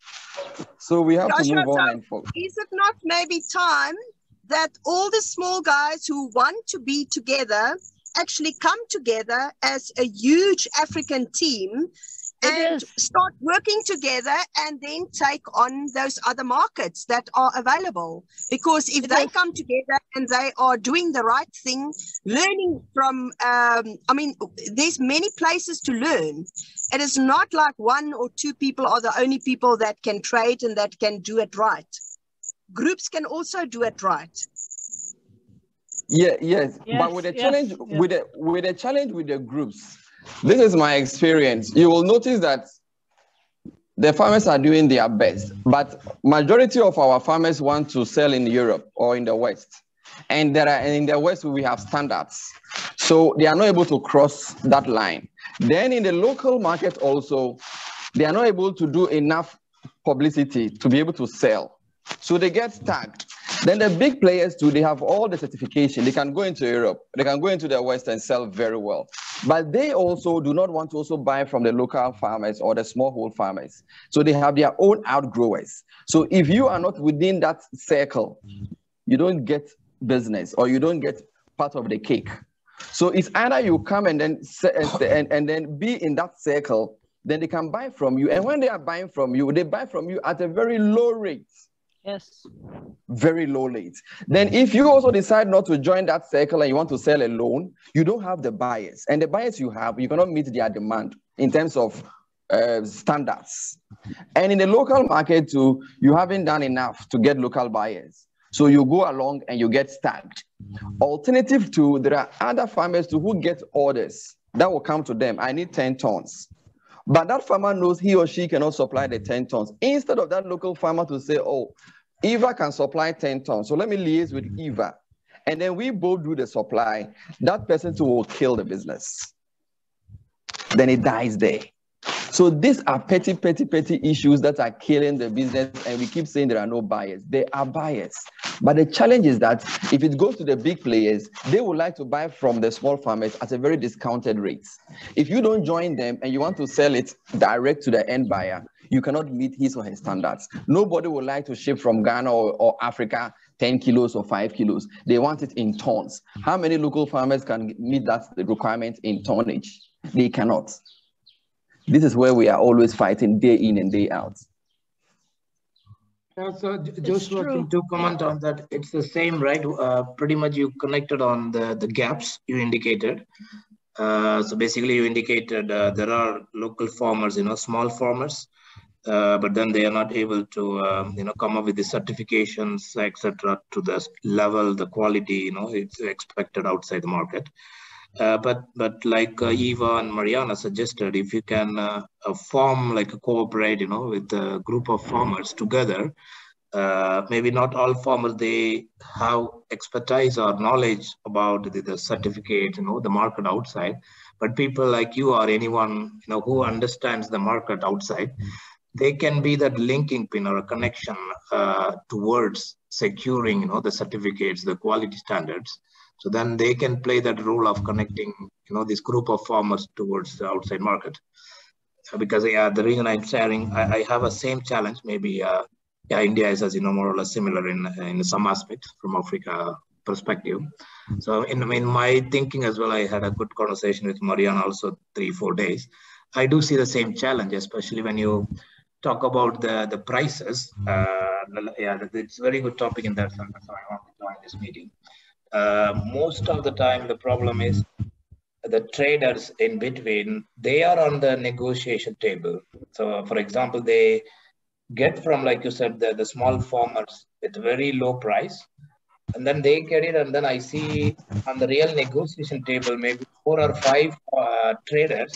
So we have Joshua, to move on. So is it not maybe time that all the small guys who want to be together actually come together as a huge African team and start working together and then take on those other markets that are available. Because if it they is. come together and they are doing the right thing, learning from, um, I mean, there's many places to learn. It is not like one or two people are the only people that can trade and that can do it right. Groups can also do it right. Yeah, yes, yes but with a yes, challenge yes. with a with a challenge with the groups, this is my experience. You will notice that the farmers are doing their best, but majority of our farmers want to sell in Europe or in the West, and there are in the West we have standards, so they are not able to cross that line. Then in the local market also, they are not able to do enough publicity to be able to sell, so they get tagged then the big players too, they have all the certification. They can go into Europe, they can go into the West and sell very well. But they also do not want to also buy from the local farmers or the smallhold farmers. So they have their own outgrowers. So if you are not within that circle, you don't get business or you don't get part of the cake. So it's either you come and then and, and then be in that circle, then they can buy from you. And when they are buying from you, they buy from you at a very low rate. Yes. Very low late. Then if you also decide not to join that circle and you want to sell a loan, you don't have the buyers. And the buyers you have, you cannot meet their demand in terms of uh, standards. And in the local market too, you haven't done enough to get local buyers. So you go along and you get stacked. Alternative to, there are other farmers too who get orders that will come to them. I need 10 tons. But that farmer knows he or she cannot supply the 10 tons. Instead of that local farmer to say, oh, Eva can supply 10 tons. So let me liaise with mm-hmm. Eva. And then we both do the supply. That person too will kill the business. Then it dies there. So these are petty, petty, petty issues that are killing the business. And we keep saying there are no buyers. There are buyers. But the challenge is that if it goes to the big players, they would like to buy from the small farmers at a very discounted rate. If you don't join them and you want to sell it direct to the end buyer, you cannot meet his or her standards. Nobody would like to ship from Ghana or, or Africa 10 kilos or 5 kilos. They want it in tons. How many local farmers can meet that requirement in tonnage? They cannot. This is where we are always fighting day in and day out. Yeah, so just to comment on that, it's the same, right? Uh, pretty much you connected on the, the gaps you indicated. Uh, so basically you indicated uh, there are local farmers, you know, small farmers, uh, but then they are not able to, um, you know, come up with the certifications, etc., to the level, the quality, you know, it's expected outside the market. Uh, but but like uh, Eva and Mariana suggested, if you can uh, uh form like a cooperate, you know, with a group of farmers together, maybe not all farmers they have expertise or knowledge about the, the certificate, you know, the market outside. But people like you or anyone you know who understands the market outside, they can be that linking pin or a connection towards securing, you know, the certificates, the quality standards so then they can play that role of connecting, you know, this group of farmers towards the outside market. Uh, because yeah, the reason I'm sharing, I, I have a same challenge. Maybe uh, yeah, India is as you know more or less similar in in some aspects from Africa perspective. So in, in my thinking as well, I had a good conversation with Mariana also three four days. I do see the same challenge, especially when you talk about the the prices. Uh, yeah, it's a very good topic in that sense. So I want to join this meeting uh, most of the time the problem is the traders in between they are on the negotiation table so for example they get from like you said the, the small farmers with very low price and then they get it and then i see on the real negotiation table maybe four or five uh, traders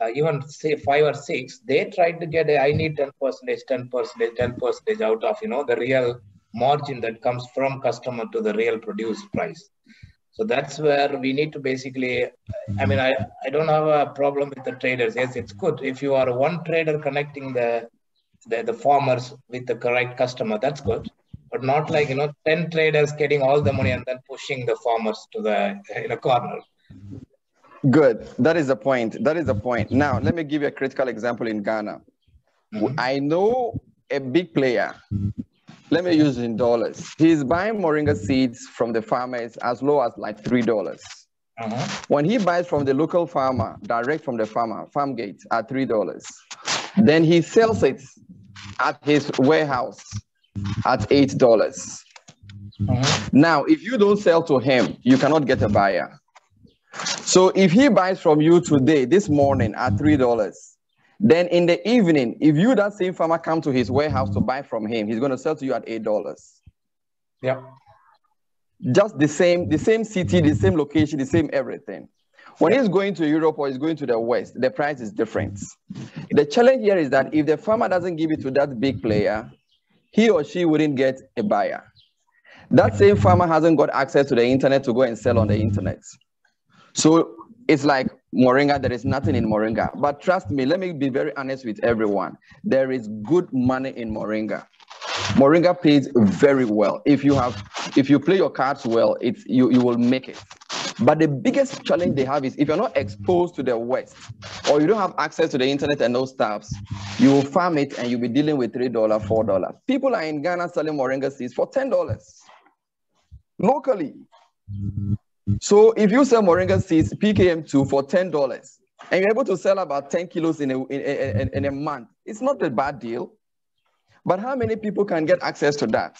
uh, even say five or six they try to get a, i need 10 percentage 10 percentage 10 percentage out of you know the real margin that comes from customer to the real produced price. So that's where we need to basically, I mean, I, I don't have a problem with the traders. Yes, it's good. If you are one trader connecting the, the, the farmers with the correct customer, that's good. But not like, you know, 10 traders getting all the money and then pushing the farmers to the in a corner. Good. That is the point. That is the point. Now, let me give you a critical example in Ghana. Mm-hmm. I know a big player let me use in dollars. He's buying moringa seeds from the farmers as low as like three dollars. Uh-huh. When he buys from the local farmer, direct from the farmer, farm gate at three dollars, then he sells it at his warehouse at eight dollars. Uh-huh. Now, if you don't sell to him, you cannot get a buyer. So if he buys from you today, this morning at three dollars, then in the evening, if you that same farmer come to his warehouse to buy from him, he's going to sell to you at eight dollars. Yeah. Just the same, the same city, the same location, the same everything. When he's going to Europe or he's going to the West, the price is different. The challenge here is that if the farmer doesn't give it to that big player, he or she wouldn't get a buyer. That same farmer hasn't got access to the internet to go and sell on the internet. So it's like Moringa, there is nothing in Moringa. But trust me, let me be very honest with everyone. There is good money in Moringa. Moringa pays very well. If you have, if you play your cards well, it's you, you will make it. But the biggest challenge they have is if you're not exposed to the West or you don't have access to the internet and those stuffs, you will farm it and you'll be dealing with $3, $4. People are in Ghana selling Moringa seeds for $10 locally. So if you sell Moringa seeds PKM2 for $10 and you're able to sell about 10 kilos in a, in, in, in a month, it's not a bad deal. But how many people can get access to that?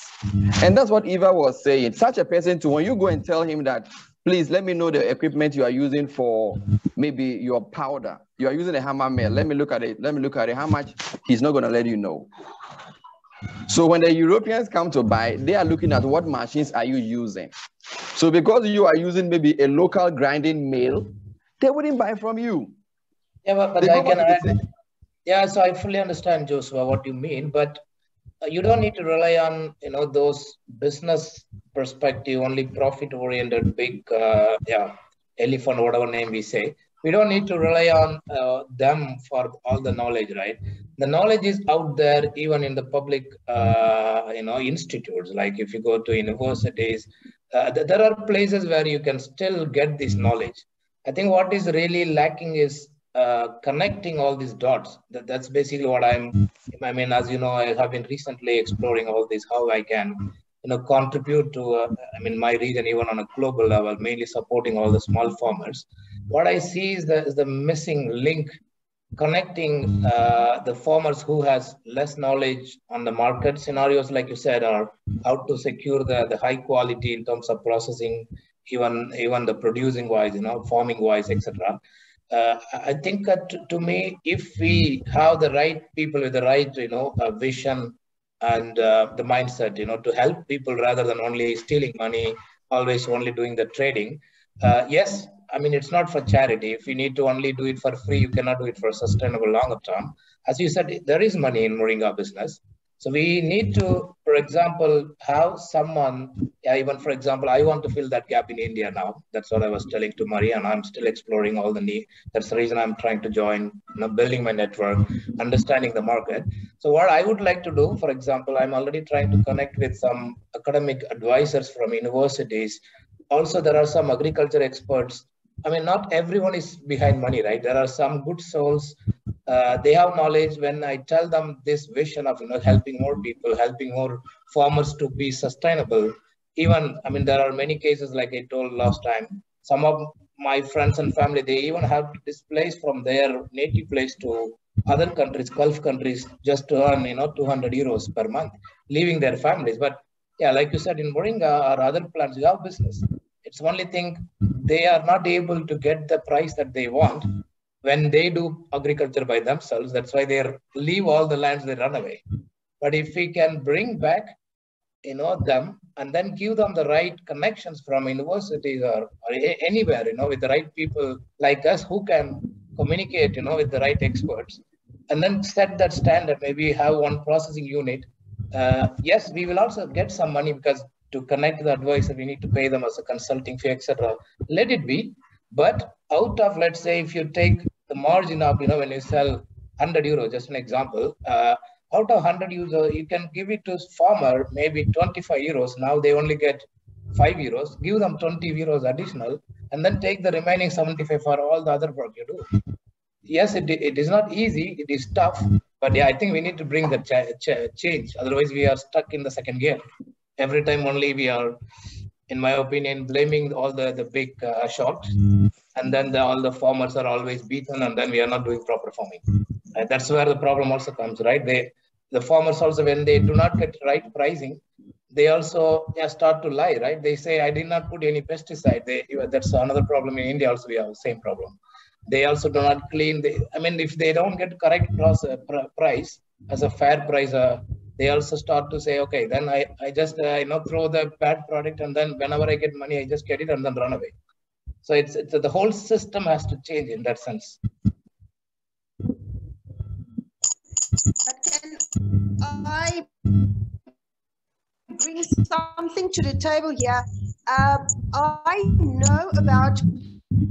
And that's what Eva was saying. Such a person, to when you go and tell him that please let me know the equipment you are using for maybe your powder. You are using a hammer mill. Let me look at it. Let me look at it. How much? He's not going to let you know. So when the Europeans come to buy, they are looking at what machines are you using. So because you are using maybe a local grinding mill, they wouldn't buy from you. Yeah, but, but I can add, yeah, so I fully understand, Joshua, what you mean, but uh, you don't need to rely on you know those business perspective, only profit oriented big uh, yeah elephant, whatever name we say. We don't need to rely on uh, them for all the knowledge, right? The knowledge is out there, even in the public, uh, you know, institutes. Like if you go to universities, uh, there are places where you can still get this knowledge. I think what is really lacking is uh, connecting all these dots. That, that's basically what I'm. I mean, as you know, I have been recently exploring all this, how I can, you know, contribute to. Uh, I mean, my region even on a global level, mainly supporting all the small farmers. What I see is the is the missing link connecting uh, the farmers who has less knowledge on the market scenarios like you said are how to secure the, the high quality in terms of processing even even the producing wise you know farming wise etc uh, I think that to me, if we have the right people with the right, you know, uh, vision and uh, the mindset, you know, to help people rather than only stealing money, always only doing the trading. Uh, yes, I mean, it's not for charity. If you need to only do it for free, you cannot do it for sustainable longer term. As you said, there is money in Moringa business. So we need to, for example, have someone, even for example, I want to fill that gap in India now. That's what I was telling to Maria, and I'm still exploring all the need. That's the reason I'm trying to join, you know, building my network, understanding the market. So what I would like to do, for example, I'm already trying to connect with some academic advisors from universities. Also, there are some agriculture experts I mean, not everyone is behind money, right? There are some good souls. Uh, they have knowledge. When i tell them this vision of you know helping more people helping more farmers to be sustainable even i mean there are many cases like i told last time some of my friends and family they even have to displace from their native place to other countries gulf countries just to earn you know 200 euros per month leaving their families. But yeah like you said in moringa or other plants you have business. It's only thing they are not able to get the price that they want when they do agriculture by themselves, that's why they leave all the lands, they run away. But if we can bring back, you know, them and then give them the right connections from universities or, or anywhere, you know, with the right people like us who can communicate, you know, with the right experts, and then set that standard. Maybe have one processing unit. Uh, yes, we will also get some money because to connect the advisor, we need to pay them as a consulting fee, etc. Let it be. But out of, let's say, if you take the margin of, you know, when you sell 100 euro, just an example, uh, out of 100 euro, you can give it to farmer, maybe 25 euros. Now they only get 5 euros, give them 20 euros additional, and then take the remaining 75 for all the other work you do. Yes, it, it is not easy, it is tough, but yeah, I think we need to bring the ch ch change. Otherwise, we are stuck in the second gear. Every time only we are, in my opinion, blaming all the, the big uh, shops. And then the, all the farmers are always beaten and then we are not doing proper farming. Right? that's where the problem also comes right? They the farmers also when they do not get right pricing they also yeah, start to lie right? They say i did not put any pesticide. They that's another problem in india also we have the same problem. They also do not clean the, i mean if they don't get correct process, pr- price as a fair price uh, they also start to say okay then i i just uh, you know throw the bad product and then whenever i get money i just get it and then run away so it's, it's the whole system has to change in that sense. But can I bring something to the table here? Uh, I know about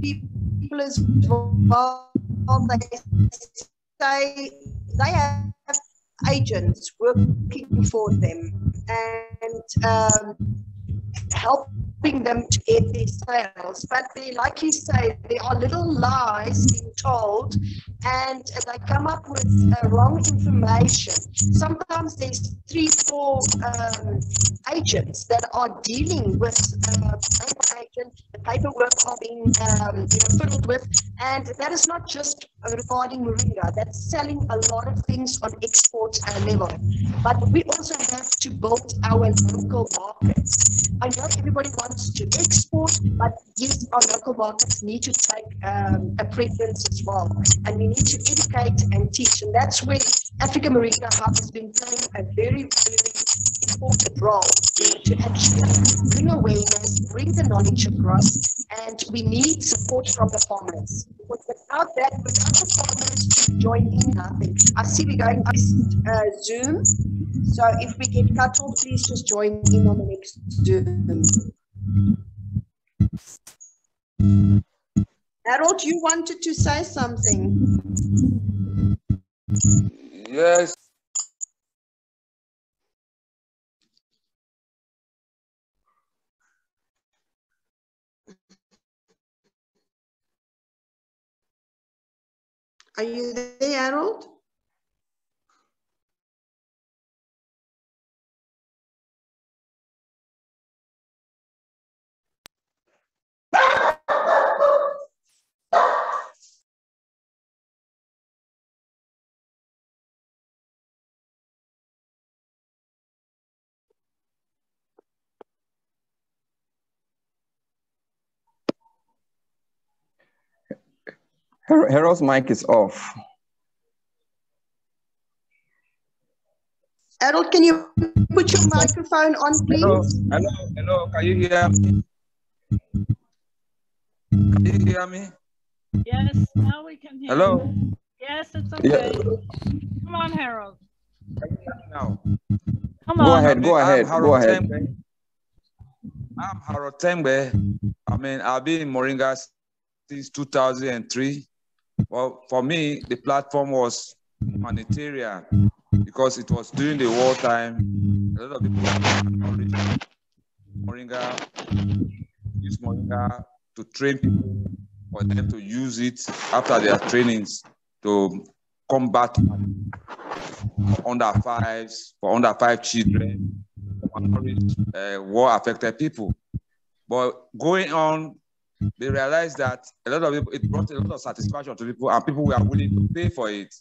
people as well. They say they have agents working for them and um, help helping them to get these sales. But they, like you say, there are little lies being told and they come up with uh, wrong information. Sometimes there's three, four um, agents that are dealing with uh, paper the paperwork are being um, you know, fiddled with, and that is not just regarding Moringa, that's selling a lot of things on export level. But we also have to build our local markets. I know everybody wants comes to export, but yes, our local markets need to take um, a preference as well. And we need to educate and teach. And that's where Africa Moringa Hub has been playing a very, very important role to actually bring awareness, bring the knowledge across, and we need support from the farmers. Without that, without the farmers join in nothing. I see we're going uh, Zoom. So if we get cut off, please just join in on the next Zoom. Harold, you wanted to say something. Yes. Are you there, Harold? Harold's mic is off. Harold, can you put your microphone on, please? Hello, hello, hello. Can you hear me? Can you hear me? Yes, now we can hear Hello? you. Yes, it's okay. Come on, Harold. Now. Come Go on. ahead, go I'm ahead, go ahead. Tembe. I'm Harold Tembe. I mean, I've been in Moringa since 2003. Well, for me, the platform was humanitarian because it was during the wartime. A lot of people. Moringa, use Moringa to train people for them to use it after their trainings to combat under fives, for under five children, uh, war affected people. But going on, they realized that a lot of people, it brought a lot of satisfaction to people and people were willing to pay for it.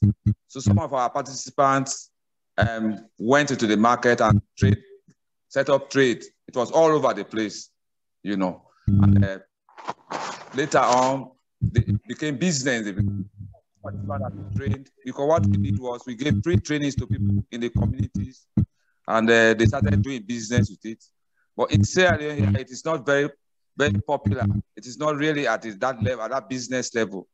So some of our participants um, went into the market and trade, set up trade. It was all over the place, you know. And uh, later on, they became business. Trained because what we did was we gave free trainings to people in the communities and uh, they started doing business with it. But in Sierra Leone, it is not very, very popular. It is not really at that level, at that business level.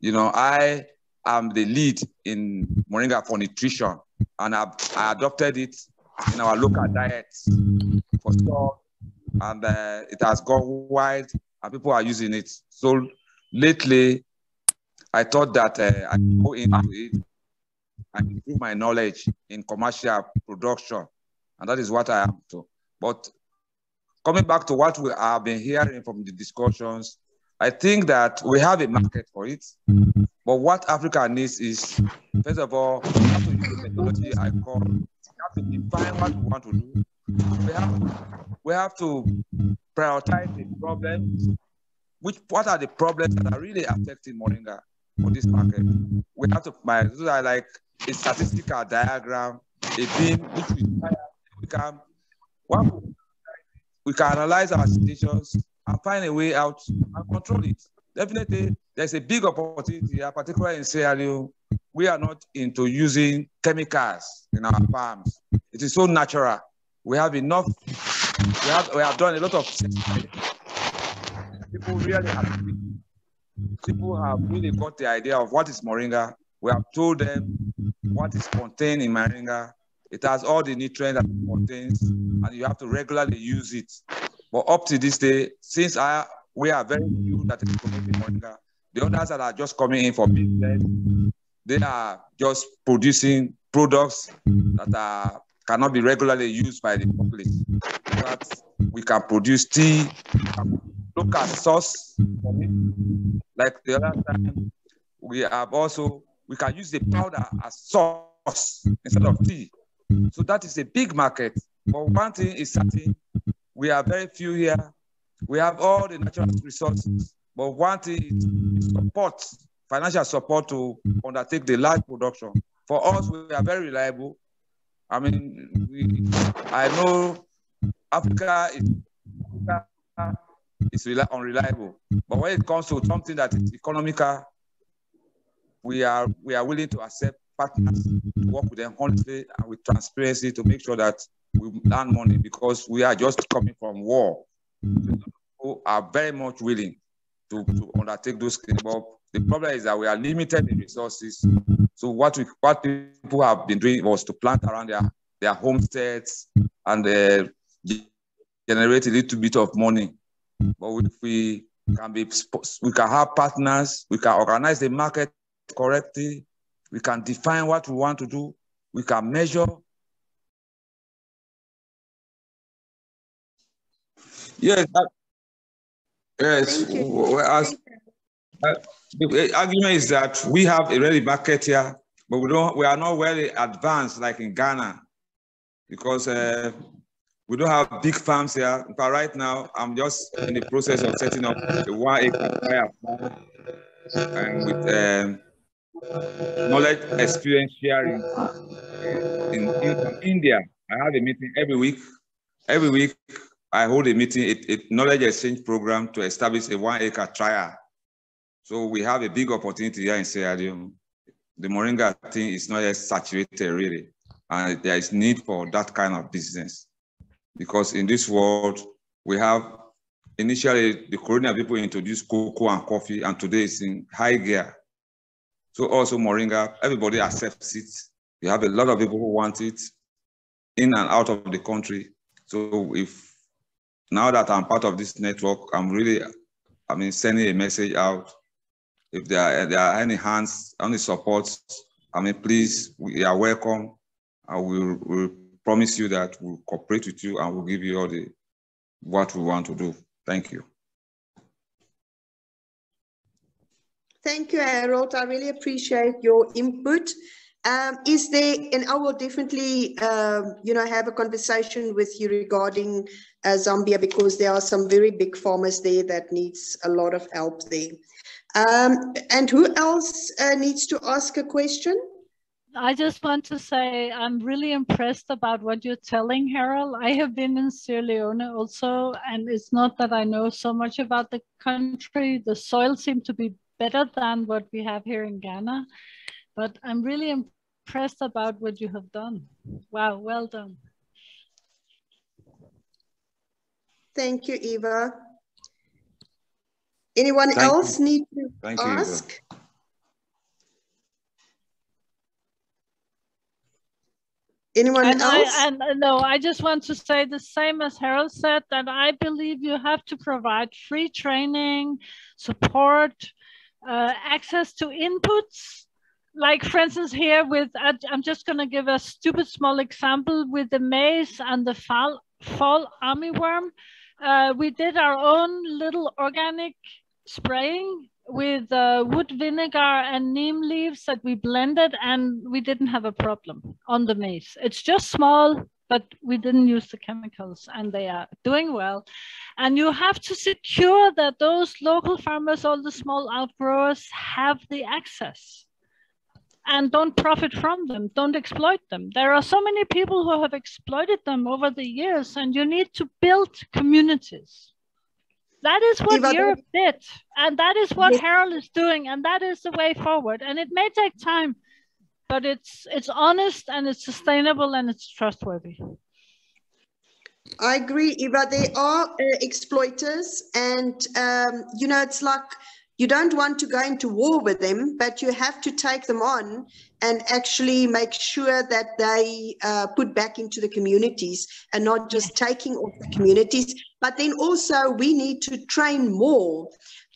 You know, I am the lead in Moringa for nutrition, and I've, I adopted it in our local diets for sure, and uh, it has gone wide, and people are using it. So lately, I thought that uh, I go into it and improve my knowledge in commercial production. And that is what I am to. But coming back to what we have been hearing from the discussions, I think that we have a market for it. But what Africa needs is, first of all, we have to use the methodology I call, we have to define what we want to do. We have, we have to prioritize the problems. Which, what are the problems that are really affecting Moringa for this market? We have to, my, those are like a statistical diagram, a beam which we, we can one, we can analyze our situations and find a way out and control it. Definitely, there's a big opportunity particularly in Sierra Leone. We are not into using chemicals in our farms. It is so natural. We have enough. We have we have done a lot of. People really have. People have really got the idea of what is moringa. We have told them what is contained in moringa. It has all the nutrients that it contains, and you have to regularly use it. But up to this day, since I we are very few that is producing moringa, the others that are just coming in for business, they are just producing products that are cannot be regularly used by the public. But we can produce tea, look at sauce. Like the other time, we have also we can use the powder as sauce instead of tea. So that is a big market. But one thing is certain, we are very few here. We have all the natural resources. But one thing is support, financial support to undertake the large production. For us, we are very reliable. I mean, we, I know Africa is Africa is unreliable. But when it comes to something that is economical, we are we are willing to accept partners to work with them honestly and with transparency to make sure that we earn money because we are just coming from war. Who are very much willing to, to undertake those things. But the problem is that we are limited in resources. So what we what people have been doing was to plant around their, their homesteads and uh, generate a little bit of money. But if we can be we can have partners, we can organize the market correctly, we can define what we want to do, we can measure. Yes, yes. Uh, the argument is that we have a ready market here, but we don't. We are not very advanced like in Ghana, because uh, we don't have big farms here. But right now, I'm just in the process of setting up a one acre farm, and with. Um, knowledge experience sharing in, in, India. I have a meeting every week. Every week, I hold a meeting, a, a knowledge exchange program to establish a one acre trial. So we have a big opportunity here in Sierra Leone. The Moringa thing is not yet saturated really. And there is need for that kind of business. Because in this world, we have initially the colonial people introduced cocoa and coffee, and today it's in high gear. So also Moringa, everybody accepts it. You have a lot of people who want it in and out of the country. So if now that I'm part of this network, I'm really, I mean, sending a message out. If there are, there are any hands, any supports, I mean, please, we are welcome. I will we'll promise you that we'll cooperate with you and we'll give you all the what we want to do. Thank you. Thank you, Harold. I really appreciate your input. Um, is there, and I will definitely, um, you know, have a conversation with you regarding uh, Zambia because there are some very big farmers there that needs a lot of help there. Um, and who else uh, needs to ask a question? I just want to say I'm really impressed about what you're telling, Harold. I have been in Sierra Leone also, and it's not that I know so much about the country. The soil seemed to be better than what we have here in Ghana. But I'm really impressed about what you have done. Wow, well done. Thank you, Eva. Anyone Thank else you. need to Thank ask? You, Anyone and else? I, and uh, no, I just want to say the same as Harold said that I believe you have to provide free training, support, uh, access to inputs. Like for instance here with i'm just going to give a stupid small example with the maize and the fall, fall armyworm. Uh, we did our own little organic spraying with uh, wood vinegar and neem leaves that we blended and we didn't have a problem on the maize. It's just small but we didn't use the chemicals and they are doing well. And you have to secure that those local farmers, all the small outgrowers have the access and don't profit from them, don't exploit them. There are so many people who have exploited them over the years and you need to build communities. That is what Eva, Europe did. And that is what yes. Harold is doing. And that is the way forward. And it may take time but it's it's honest and it's sustainable and it's trustworthy. I agree, Eva. They are uh, exploiters, and um, you know, it's like you don't want to go into war with them, but you have to take them on and actually make sure that they uh, put back into the communities and not just taking off the communities. But then also, we need to train more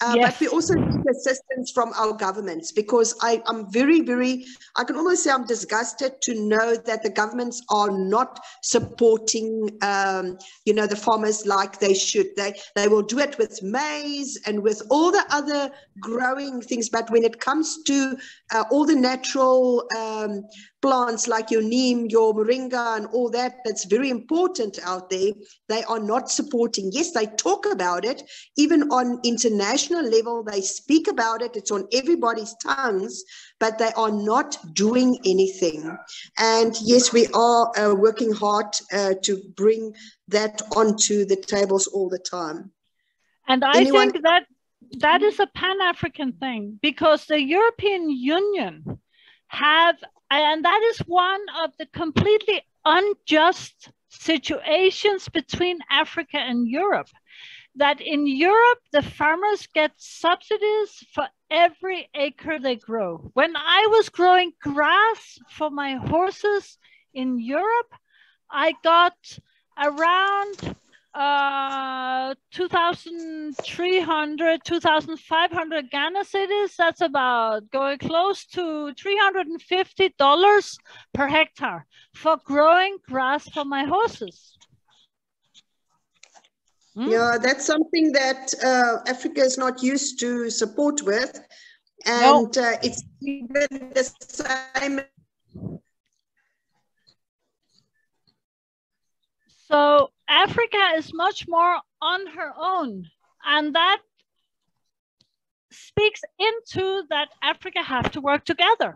uh, yes. But we also need assistance from our governments because I, am very, very, I can almost say I'm disgusted to know that the governments are not supporting, um, you know, the farmers like they should. They, they will do it with maize and with all the other growing things. But when it comes to uh, all the natural um, plants like your neem, your moringa, and all that, that's very important out there, they are not supporting. Yes, they talk about it. Even on international level, they speak about it. It's on everybody's tongues, but they are not doing anything. And yes, we are uh, working hard uh, to bring that onto the tables all the time. And I Anyone? think that that is a pan-African thing because the European Union have, and that is one of the completely unjust situations between Africa and Europe. That in Europe, the farmers get subsidies for every acre they grow. When I was growing grass for my horses in Europe, I got around uh 2300 2500 ghana cedis that's about going close to 350 dollars per hectare for growing grass for my horses. Mm. yeah that's something that uh, africa is not used to support with. And uh, it's even the same. So Africa is much more on her own. And that speaks into that Africa have to work together.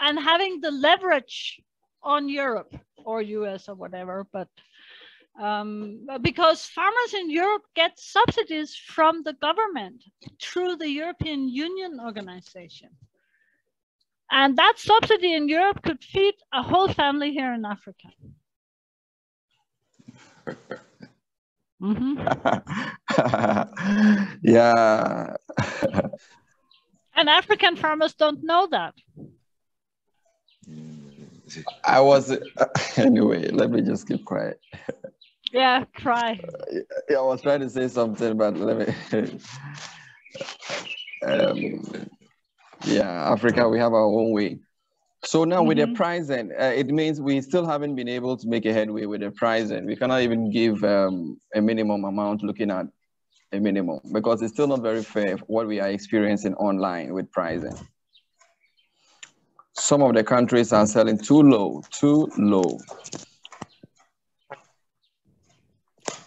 And having the leverage on Europe or US or whatever, but um, because farmers in Europe get subsidies from the government through the European Union organization. And that subsidy in Europe could feed a whole family here in Africa. mm-hmm. yeah. and African farmers don't know that. I was, anyway, let me just keep quiet. Yeah, cry. Yeah, I was trying to say something, but let me. um, yeah, Africa, we have our own way. So now mm-hmm. with the mm-hmm. pricing, uh, it means we still haven't been able to make a headway with the pricing. We cannot even give um, a minimum amount looking at a minimum because it's still not very fair what we are experiencing online with pricing. Some of the countries are selling too low, too low.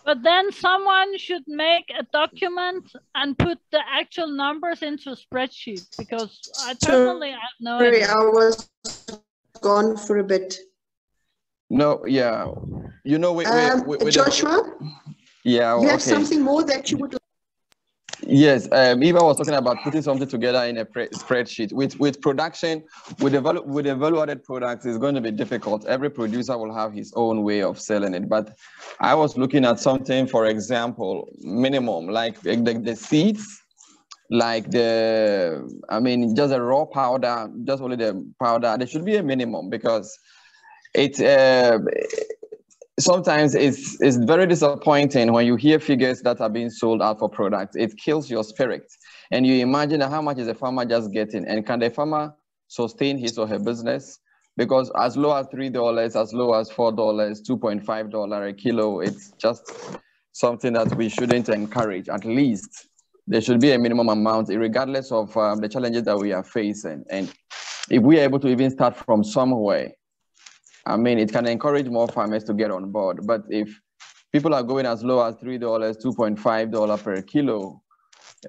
But then someone should make a document and put the actual numbers into a spreadsheet because I personally have no Sorry, idea. I was gone for a bit. No, yeah. You know, we, um, we, we, Joshua? Yeah, you have something more that you would Yes, um, Eva was talking about putting something together in a spreadsheet. With with production, with value, with value-added products, it's going to be difficult. Every producer will have his own way of selling it. But I was looking at something, for example, minimum, like the, the seeds, like the, I mean, just a raw powder, just only the powder. There should be a minimum because it. Uh, sometimes it's it's very disappointing when you hear figures that are being sold out for products. It kills your spirit, and you imagine how much is a farmer just getting, and can the farmer sustain his or her business? Because as low as three dollars, as low as four dollars, two point five dollar a kilo, it's just something that we shouldn't encourage. At least there should be a minimum amount, regardless of um, the challenges that we are facing. And if we are able to even start from somewhere, I mean, it can encourage more farmers to get on board. But if people are going as low as $3, $2.5 per kilo,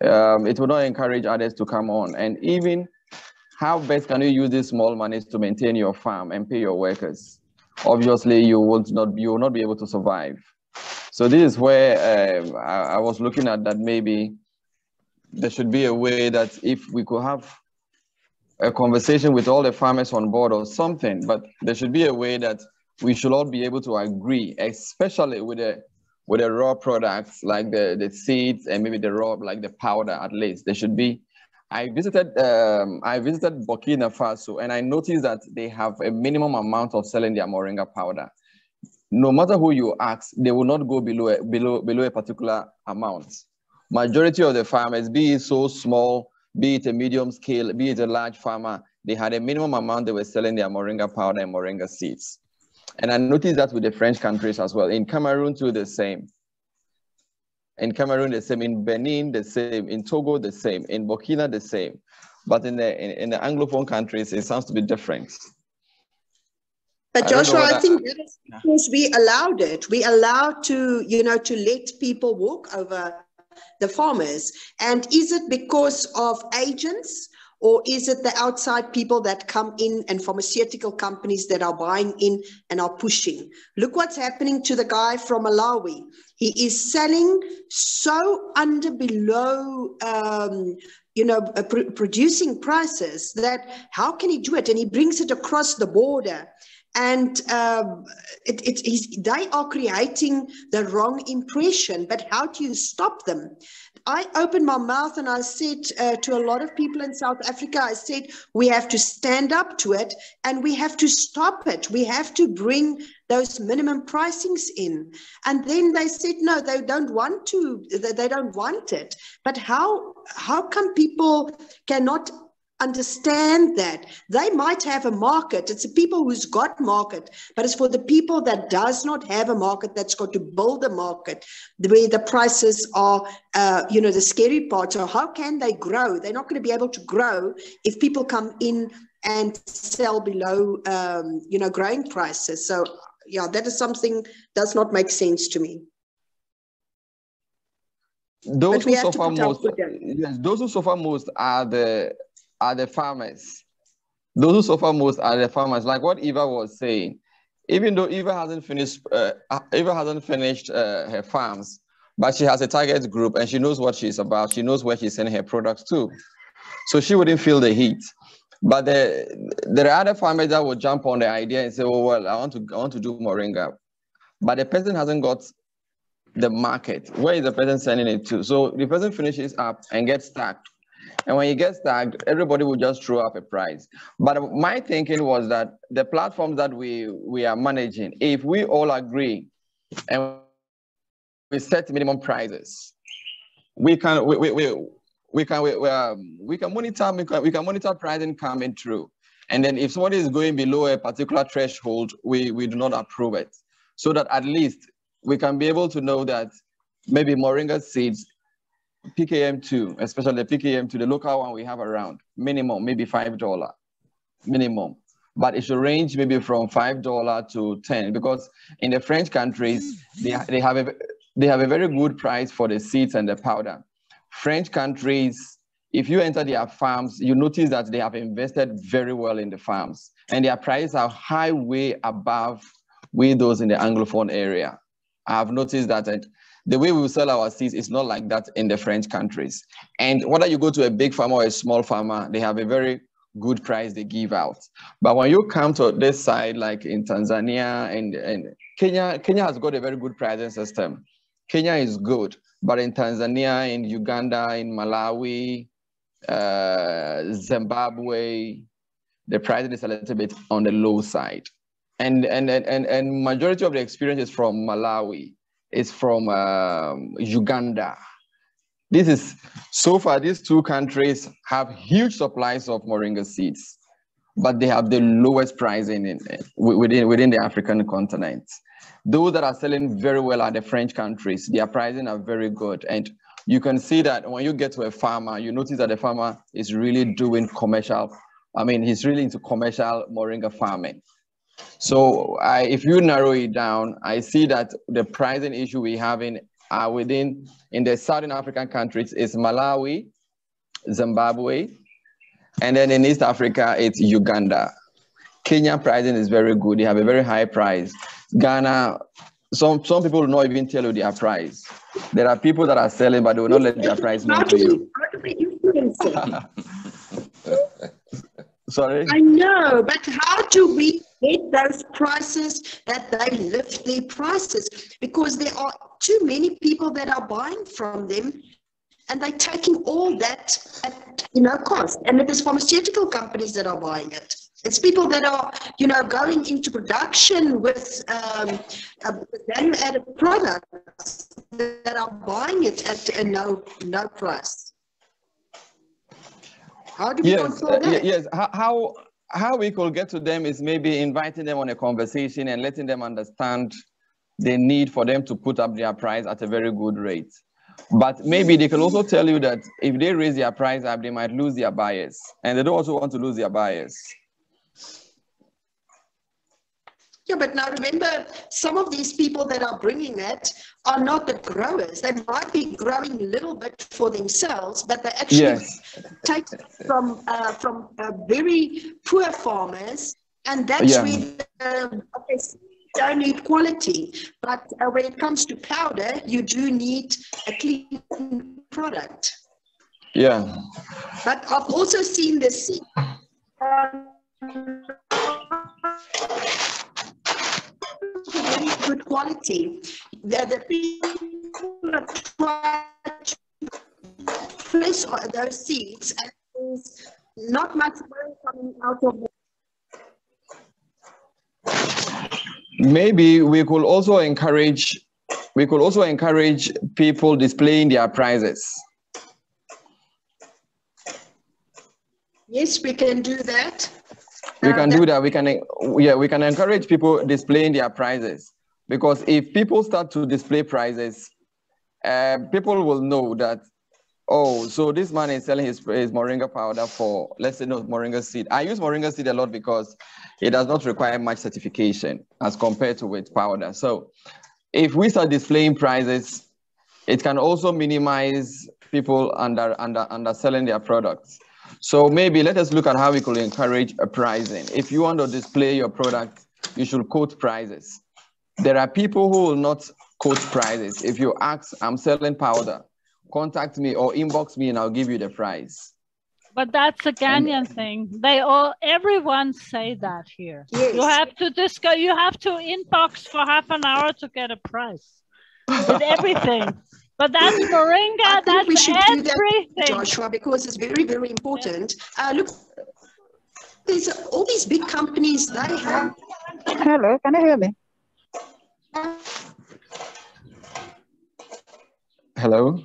um, it will not encourage others to come on. And even how best can you use these small monies to maintain your farm and pay your workers? Obviously, you will not, you will not be able to survive. So this is where um, I, I was looking at that maybe there should be a way that if we could have a conversation with all the farmers on board or something, but there should be a way that we should all be able to agree, especially with the with the raw products like the, the seeds and maybe the raw like the powder at least. There should be. I visited um, I visited Burkina Faso and I noticed that they have a minimum amount of selling their moringa powder. No matter who you ask, they will not go below below below a particular amount. Majority of the farmers, be it so small be it a medium scale, be it a large farmer, they had a minimum amount they were selling their moringa powder and moringa seeds. And I noticed that with the French countries as well. In Cameroon too, the same. In Cameroon, the same. In Benin, the same. In Togo, the same. In Burkina, the same. But in the in, in the Anglophone countries, it sounds to be different. But Joshua, I, I think that is because we allowed it. We allowed to, you know, to let people walk over the farmers? And is it because of agents or is it the outside people that come in and pharmaceutical companies that are buying in and are pushing? Look what's happening to the guy from Malawi. He is selling so under below, um, you know, uh, pr producing prices that how can he do it? And he brings it across the border and um, it, it, they are creating the wrong impression. But how do you stop them? I opened my mouth and I said uh, to a lot of people in South Africa, I said, we have to stand up to it and we have to stop it. We have to bring those minimum pricings in. And then they said, no, they don't want to, they don't want it. But how, how come people cannot understand that. They might have a market. It's the people who's got market but it's for the people that does not have a market that's got to build a market where the prices are uh, you know the scary part. So how can they grow? They're not going to be able to grow if people come in and sell below um, you know growing prices. So yeah that is something does not make sense to me. Those who suffer most yes, those who suffer most are the are the farmers. Those who suffer most are the farmers, like what Eva was saying. Even though Eva hasn't finished, uh, Eva hasn't finished uh, her farms, but she has a target group and she knows what she's about. She knows where she's sending her products to. So she wouldn't feel the heat. But the, there are other farmers that will jump on the idea and say, oh, well, I want to, I want to do Moringa. But the person hasn't got the market. Where is the person sending it to? So the person finishes up and gets stuck and when you get tagged, everybody will just throw up a price. But my thinking was that the platforms that we, we are managing, if we all agree and we set minimum prices, we can we, we, we, we can we, we, um, we can monitor we can, we can monitor pricing coming through. And then if somebody is going below a particular threshold, we, we do not approve it. So that at least we can be able to know that maybe Moringa seeds PKM2, especially the PKM2, the local one we have around, minimum, maybe $5 minimum. But it should range maybe from $5 to 10 because in the French countries, they, they, have a, they have a very good price for the seeds and the powder. French countries, if you enter their farms, you notice that they have invested very well in the farms and their prices are high way above with those in the Anglophone area. I have noticed that the way we sell our seeds is not like that in the French countries. And whether you go to a big farmer or a small farmer, they have a very good price they give out. But when you come to this side, like in Tanzania and, and Kenya, Kenya has got a very good pricing system. Kenya is good, but in Tanzania, in Uganda, in Malawi, uh, Zimbabwe, the pricing is a little bit on the low side. And, and, and, and majority of the experience is from Malawi is from um, Uganda. This is, so far, these two countries have huge supplies of moringa seeds, but they have the lowest pricing in, within, within the African continent. Those that are selling very well are the French countries. Their pricing are very good. And you can see that when you get to a farmer, you notice that the farmer is really doing commercial, I mean, he's really into commercial moringa farming. So I, if you narrow it down, I see that the pricing issue we have in uh, within in the Southern African countries is Malawi, Zimbabwe, and then in East Africa, it's Uganda. Kenya pricing is very good. They have a very high price. Ghana, some, some people will not even tell you their price. There are people that are selling, but they will not let their price known to you. Sorry? I know, but how do we get those prices that they lift their prices? Because there are too many people that are buying from them and they're taking all that at you know cost. And it is pharmaceutical companies that are buying it. It's people that are, you know, going into production with um, value-added products that are buying it at a no no price. How do we yes, uh, that? yes. How, how we could get to them is maybe inviting them on a conversation and letting them understand the need for them to put up their price at a very good rate. But maybe they can also tell you that if they raise their price up, they might lose their buyers. And they don't also want to lose their buyers. Yeah, but now remember, some of these people that are bringing it are not the growers. They might be growing a little bit for themselves, but they actually yes. take from uh, from uh, very poor farmers, and that's yeah. where the, okay, don't need quality. But uh, when it comes to powder, you do need a clean product. Yeah. But I've also seen this. Um, very good quality. The, the people are trying to fresh those seeds and there's not much money coming out of it. Maybe we could also encourage we could also encourage people displaying their prizes. Yes, we can do that. We can do that. We can, yeah, we can encourage people displaying their prizes because if people start to display prizes, uh, people will know that, oh, so this man is selling his, his moringa powder for, let's say, no, moringa seed. I use moringa seed a lot because it does not require much certification as compared to with powder. So if we start displaying prices, it can also minimize people under, under, under selling their products. So maybe let us look at how we could encourage a pricing. If you want to display your product, you should quote prices. There are people who will not quote prices. If you ask, I'm selling powder, contact me or inbox me and I'll give you the price. But that's a Ghanaian thing. They all, everyone say that here. Yes. You have to discuss, you have to inbox for half an hour to get a price with everything. But that's moringa. that's we should everything. do that, Joshua, because it's very, very important. Uh, look, there's all these big companies. They have. Hello, can you hear me? Hello.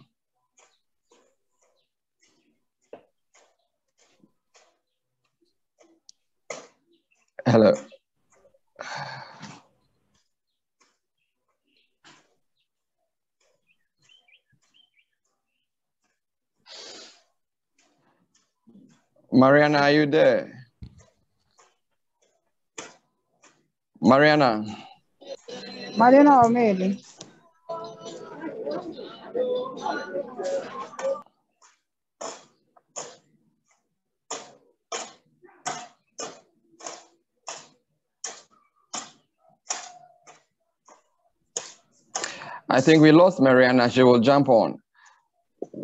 Hello. Mariana, are you there? Mariana. Mariana Omeli. I think we lost Mariana. She will jump on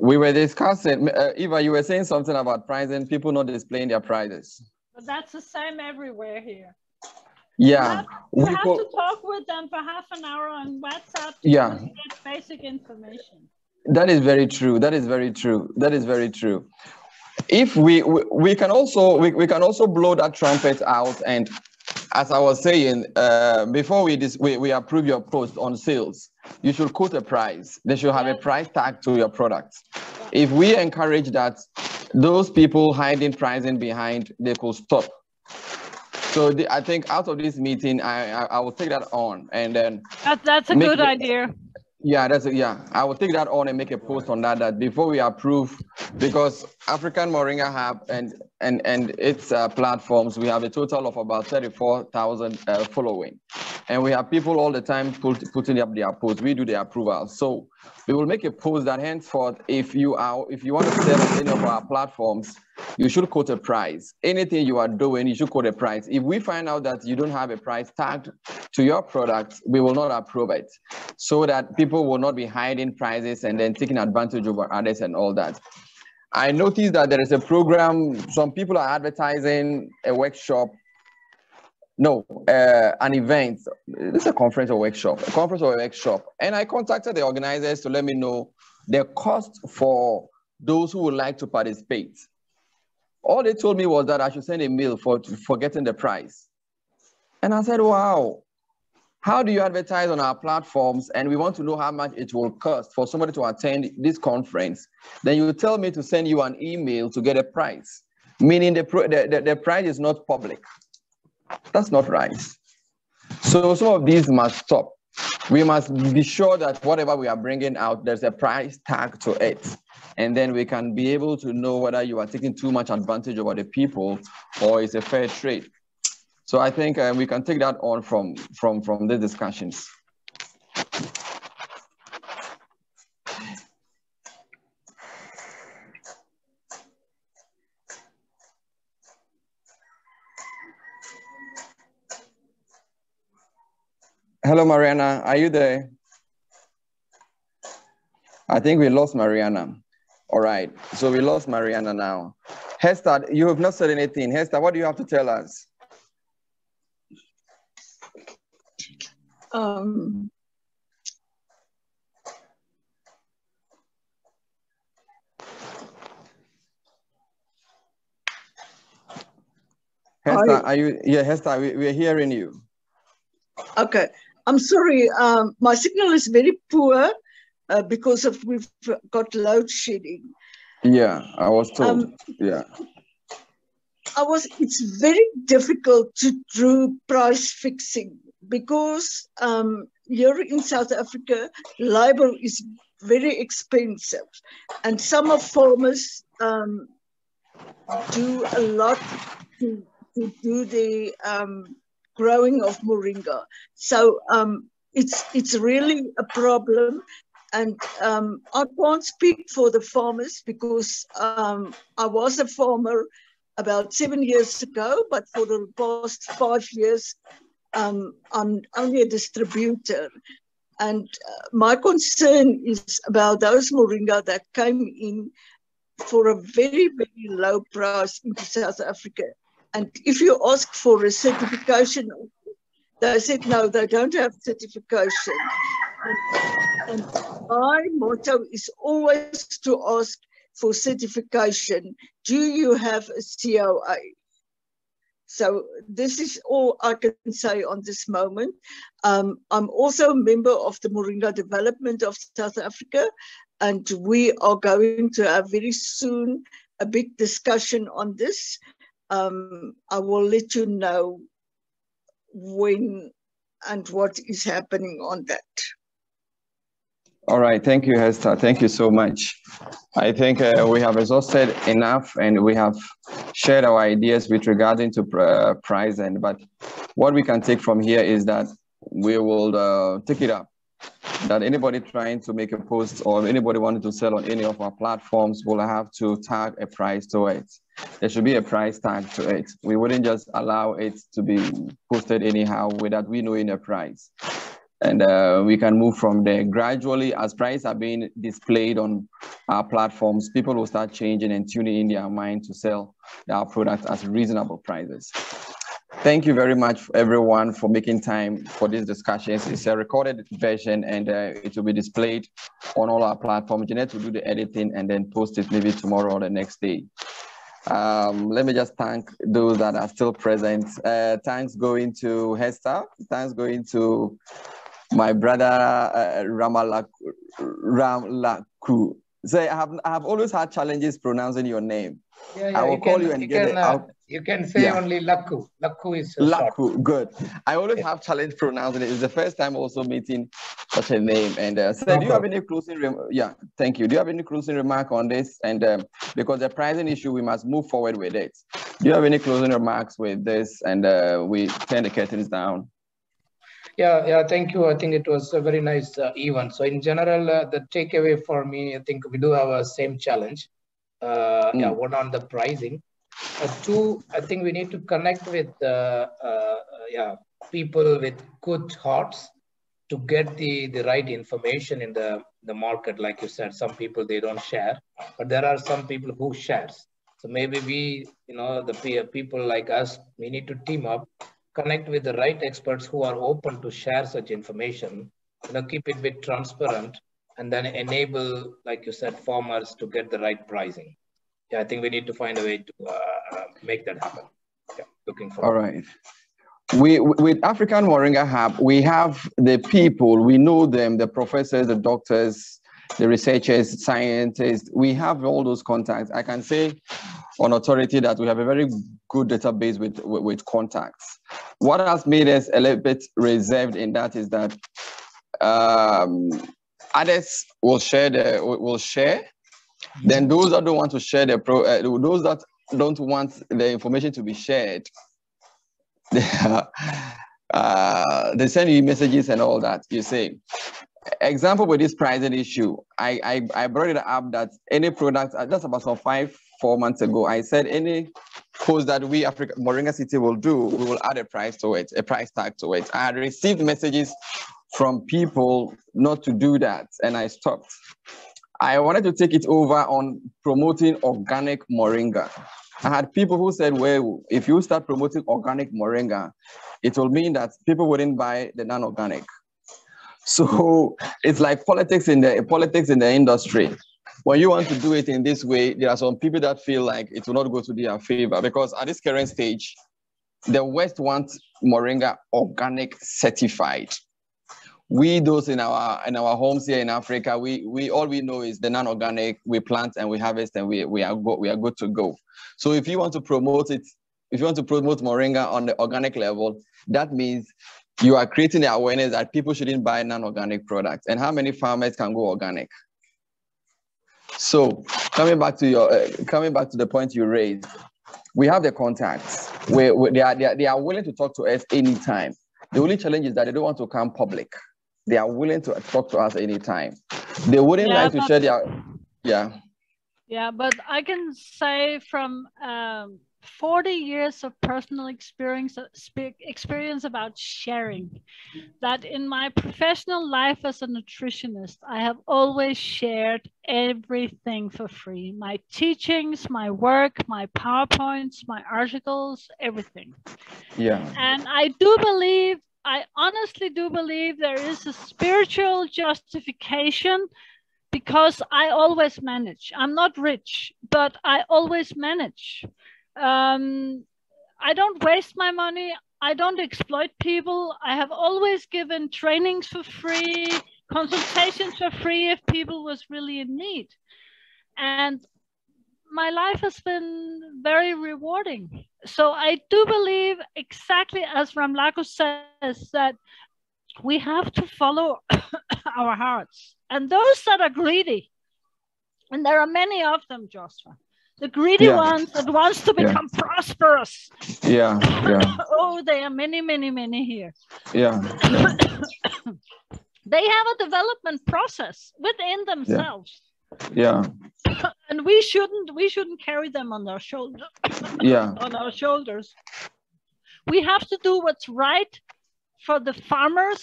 we were discussing, uh, Eva, you were saying something about pricing, people not displaying their prices. But that's the same everywhere here. Yeah. You have, you have to talk with them for half an hour on WhatsApp yeah. get basic information. That is very true. That is very true. That is very true. If we we, we can also we, we can also blow that trumpet out and as I was saying, uh, before we, dis- we we approve your post on sales, you should quote a price. They should have a price tag to your product. If we encourage that, those people hiding pricing behind, they could stop. So the, I think out of this meeting, I, I, I will take that on and then. That, that's a good idea. Yeah, that's a, yeah. I will take that on and make a post on that. That before we approve, because African Moringa Hub and and and its uh, platforms, we have a total of about thirty-four thousand uh, following, and we have people all the time put, putting up their posts. We do the approval, so we will make a post that henceforth, if you are if you want to sell on any of our platforms, you should quote a price. Anything you are doing, you should quote a price. If we find out that you don't have a price tagged to your product, we will not approve it so that people will not be hiding prices and then taking advantage of others and all that. I noticed that there is a program, some people are advertising a workshop, no, uh, an event. This is a conference or workshop, a conference or workshop. And I contacted the organizers to let me know the cost for those who would like to participate. All they told me was that I should send a mail for, for getting the price. And I said, wow, how do you advertise on our platforms? And we want to know how much it will cost for somebody to attend this conference. Then you tell me to send you an email to get a price, meaning the, the, the, the price is not public. That's not right. So some of these must stop. We must be sure that whatever we are bringing out, there's a price tag to it and then we can be able to know whether you are taking too much advantage of other people or it's a fair trade. So I think uh, we can take that on from, from, from the discussions. Hello, Mariana. Are you there? I think we lost Mariana. All right. So we lost Mariana now. Hester, you have not said anything. Hester, what do you have to tell us? Um, Hester, are you? Yeah, Hester, we, we're hearing you. Okay, I'm sorry. Um, my signal is very poor uh, because of we've got load shedding. Yeah, I was told. Um, yeah. I was. It's very difficult to do price fixing because um, here in South Africa, labor is very expensive, and some of farmers um, do a lot to, to do the um, growing of moringa. So um, it's it's really a problem, and um, I can't speak for the farmers because um, I was a farmer about seven years ago, but for the past five years, um, I'm only a distributor. And uh, my concern is about those moringa that came in for a very, very low price into South Africa. And if you ask for a certification, they said no, they don't have certification. And, my motto is always to ask for certification. Do you have a COA? So this is all I can say on this moment. Um, I'm also a member of the Moringa Development of South Africa, and we are going to have very soon a big discussion on this. Um, I will let you know when and what is happening on that. All right, thank you, Hester. Thank you so much. I think uh, we have exhausted enough and we have shared our ideas with regarding to uh, price. And but what we can take from here is that we will uh, take it up. That anybody trying to make a post or anybody wanting to sell on any of our platforms will have to tag a price to it. There should be a price tag to it. We wouldn't just allow it to be posted anyhow without we knowing a price and uh, we can move from there gradually as prices are being displayed on our platforms people will start changing and tuning in their mind to sell our products at reasonable prices thank you very much everyone for making time for these discussions it's a recorded version and uh, it will be displayed on all our platforms jeanette will do the editing and then post it maybe tomorrow or the next day um, let me just thank those that are still present. Uh, thanks going to Hester. Thanks going to my brother uh, Ramalaku. Ramlaku. So I have I have always had challenges pronouncing your name. Yeah, yeah, I will you call can, you and you get can, it out. You can say yeah. only Laku. Laku is Laku. Short. Good. I always yeah. have challenge pronouncing it. It's the first time also meeting such a name. And uh, so, no do you have any closing? Rem- yeah, thank you. Do you have any closing remark on this? And um, because the pricing issue, we must move forward with it. Do you have any closing remarks with this? And uh, we turn the curtains down. Yeah, yeah, thank you. I think it was a very nice uh, event. So in general, uh, the takeaway for me, I think we do have a same challenge. Uh, mm. Yeah, one on the pricing. Uh, two, I think we need to connect with uh, uh, yeah people with good hearts to get the the right information in the the market. Like you said, some people they don't share, but there are some people who shares. So maybe we, you know, the people like us, we need to team up connect with the right experts who are open to share such information, you know, keep it bit transparent and then enable, like you said, farmers to get the right pricing. Yeah, I think we need to find a way to uh, make that happen. Yeah, looking forward. All right. We, with African Moringa Hub, we have the people, we know them, the professors, the doctors, the researchers, scientists, we have all those contacts. I can say on authority that we have a very good database with, with, with contacts. What has made us a little bit reserved in that is that um, others will share the will share. Then those that don't want to share the pro, uh, those that don't want the information to be shared, they, uh, they send you messages and all that. You see, example with this pricing issue, I, I, I brought it up that any product, uh, just about some five, four months ago, I said any post that we Africa Moringa City will do, we will add a price to it, a price tag to it. I received messages from people not to do that, and I stopped. I wanted to take it over on promoting organic moringa. I had people who said, well, if you start promoting organic moringa, it will mean that people wouldn't buy the non-organic. So it's like politics in the politics in the industry. When you want to do it in this way, there are some people that feel like it will not go to their favor because at this current stage, the West wants moringa organic certified we those in our in our homes here in Africa, we we all we know is the non-organic. We plant and we harvest and we we are go, we are good to go. So if you want to promote it, if you want to promote moringa on the organic level, that means you are creating the awareness that people shouldn't buy non-organic products. And how many farmers can go organic? So coming back to your uh, coming back to the point you raised, we have the contacts where, where they, are, they are they are willing to talk to us anytime. The only challenge is that they don't want to come public they are willing to talk to us anytime. They wouldn't yeah, like to share their, yeah. Yeah, but I can say from um, 40 years of personal experience experience about sharing that in my professional life as a nutritionist i have always shared everything for free my teachings my work my powerpoints my articles everything yeah and i do believe I honestly do believe there is a spiritual justification because I always manage. I'm not rich, but I always manage. Um, I don't waste my money. I don't exploit people. I have always given trainings for free, consultations for free if people was really in need. And my life has been very rewarding. So I do believe exactly as Ramlaku says that we have to follow our hearts. And those that are greedy, and there are many of them, Joshua, the greedy yeah. ones that wants to become yeah. prosperous. Yeah, yeah. oh, there are many, many, many here. Yeah. they have a development process within themselves. Yeah. And we shouldn't we shouldn't carry them on our shoulders. yeah. on our shoulders. We have to do what's right for the farmers,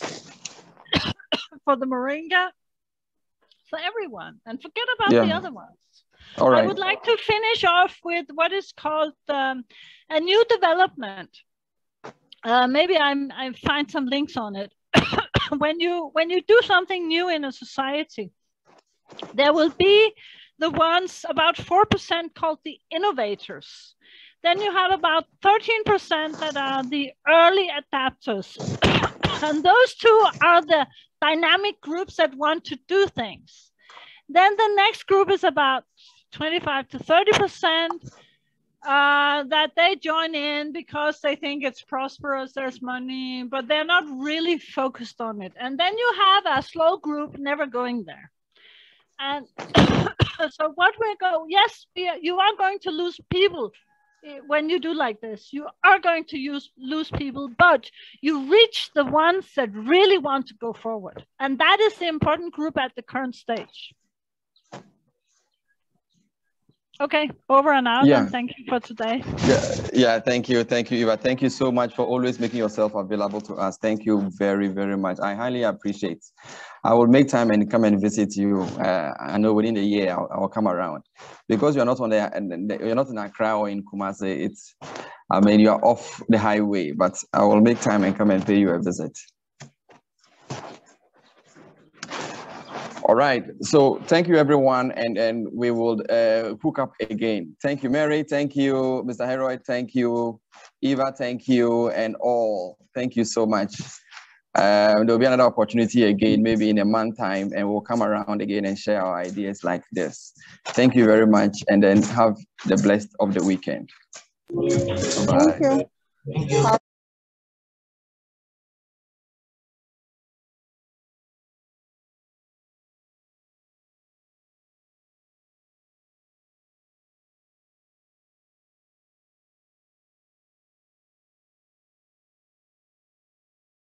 for the moringa, for everyone, and forget about yeah. the other ones. All right. I would like to finish off with what is called um, a new development. Uh, maybe I'm I find some links on it. when you when you do something new in a society, there will be the ones about 4% called the innovators. Then you have about 13% that are the early adapters. and those two are the dynamic groups that want to do things. Then the next group is about 25 to 30% uh, that they join in because they think it's prosperous, there's money, but they're not really focused on it. And then you have a slow group never going there. And so what we go, yes, you are going to lose people eh, when you do like this. You are going to use lose people, but you reach the ones that really want to go forward. And that is the important group at the current stage. Okay, over and out. Yeah. And thank you for today. Yeah, yeah, thank you. Thank you, Eva. Thank you so much for always making yourself available to us. Thank you very, very much. I highly appreciate. I will make time and come and visit you. Uh, I know within the year I'll, I'll, come around because you're not on the you're not in Accra or in Kumasi. It's I mean you're off the highway, but I will make time and come and pay you a visit. All right. So thank you, everyone, and and we will uh, hook up again. Thank you, Mary. Thank you, Mr. Heroy. Thank you, Eva. Thank you, and all. Thank you so much. Um, there'll be another opportunity again, maybe in a month time, and we'll come around again and share our ideas like this. Thank you very much, and then have the blessed of the weekend. Bye. Thank you. Thank you.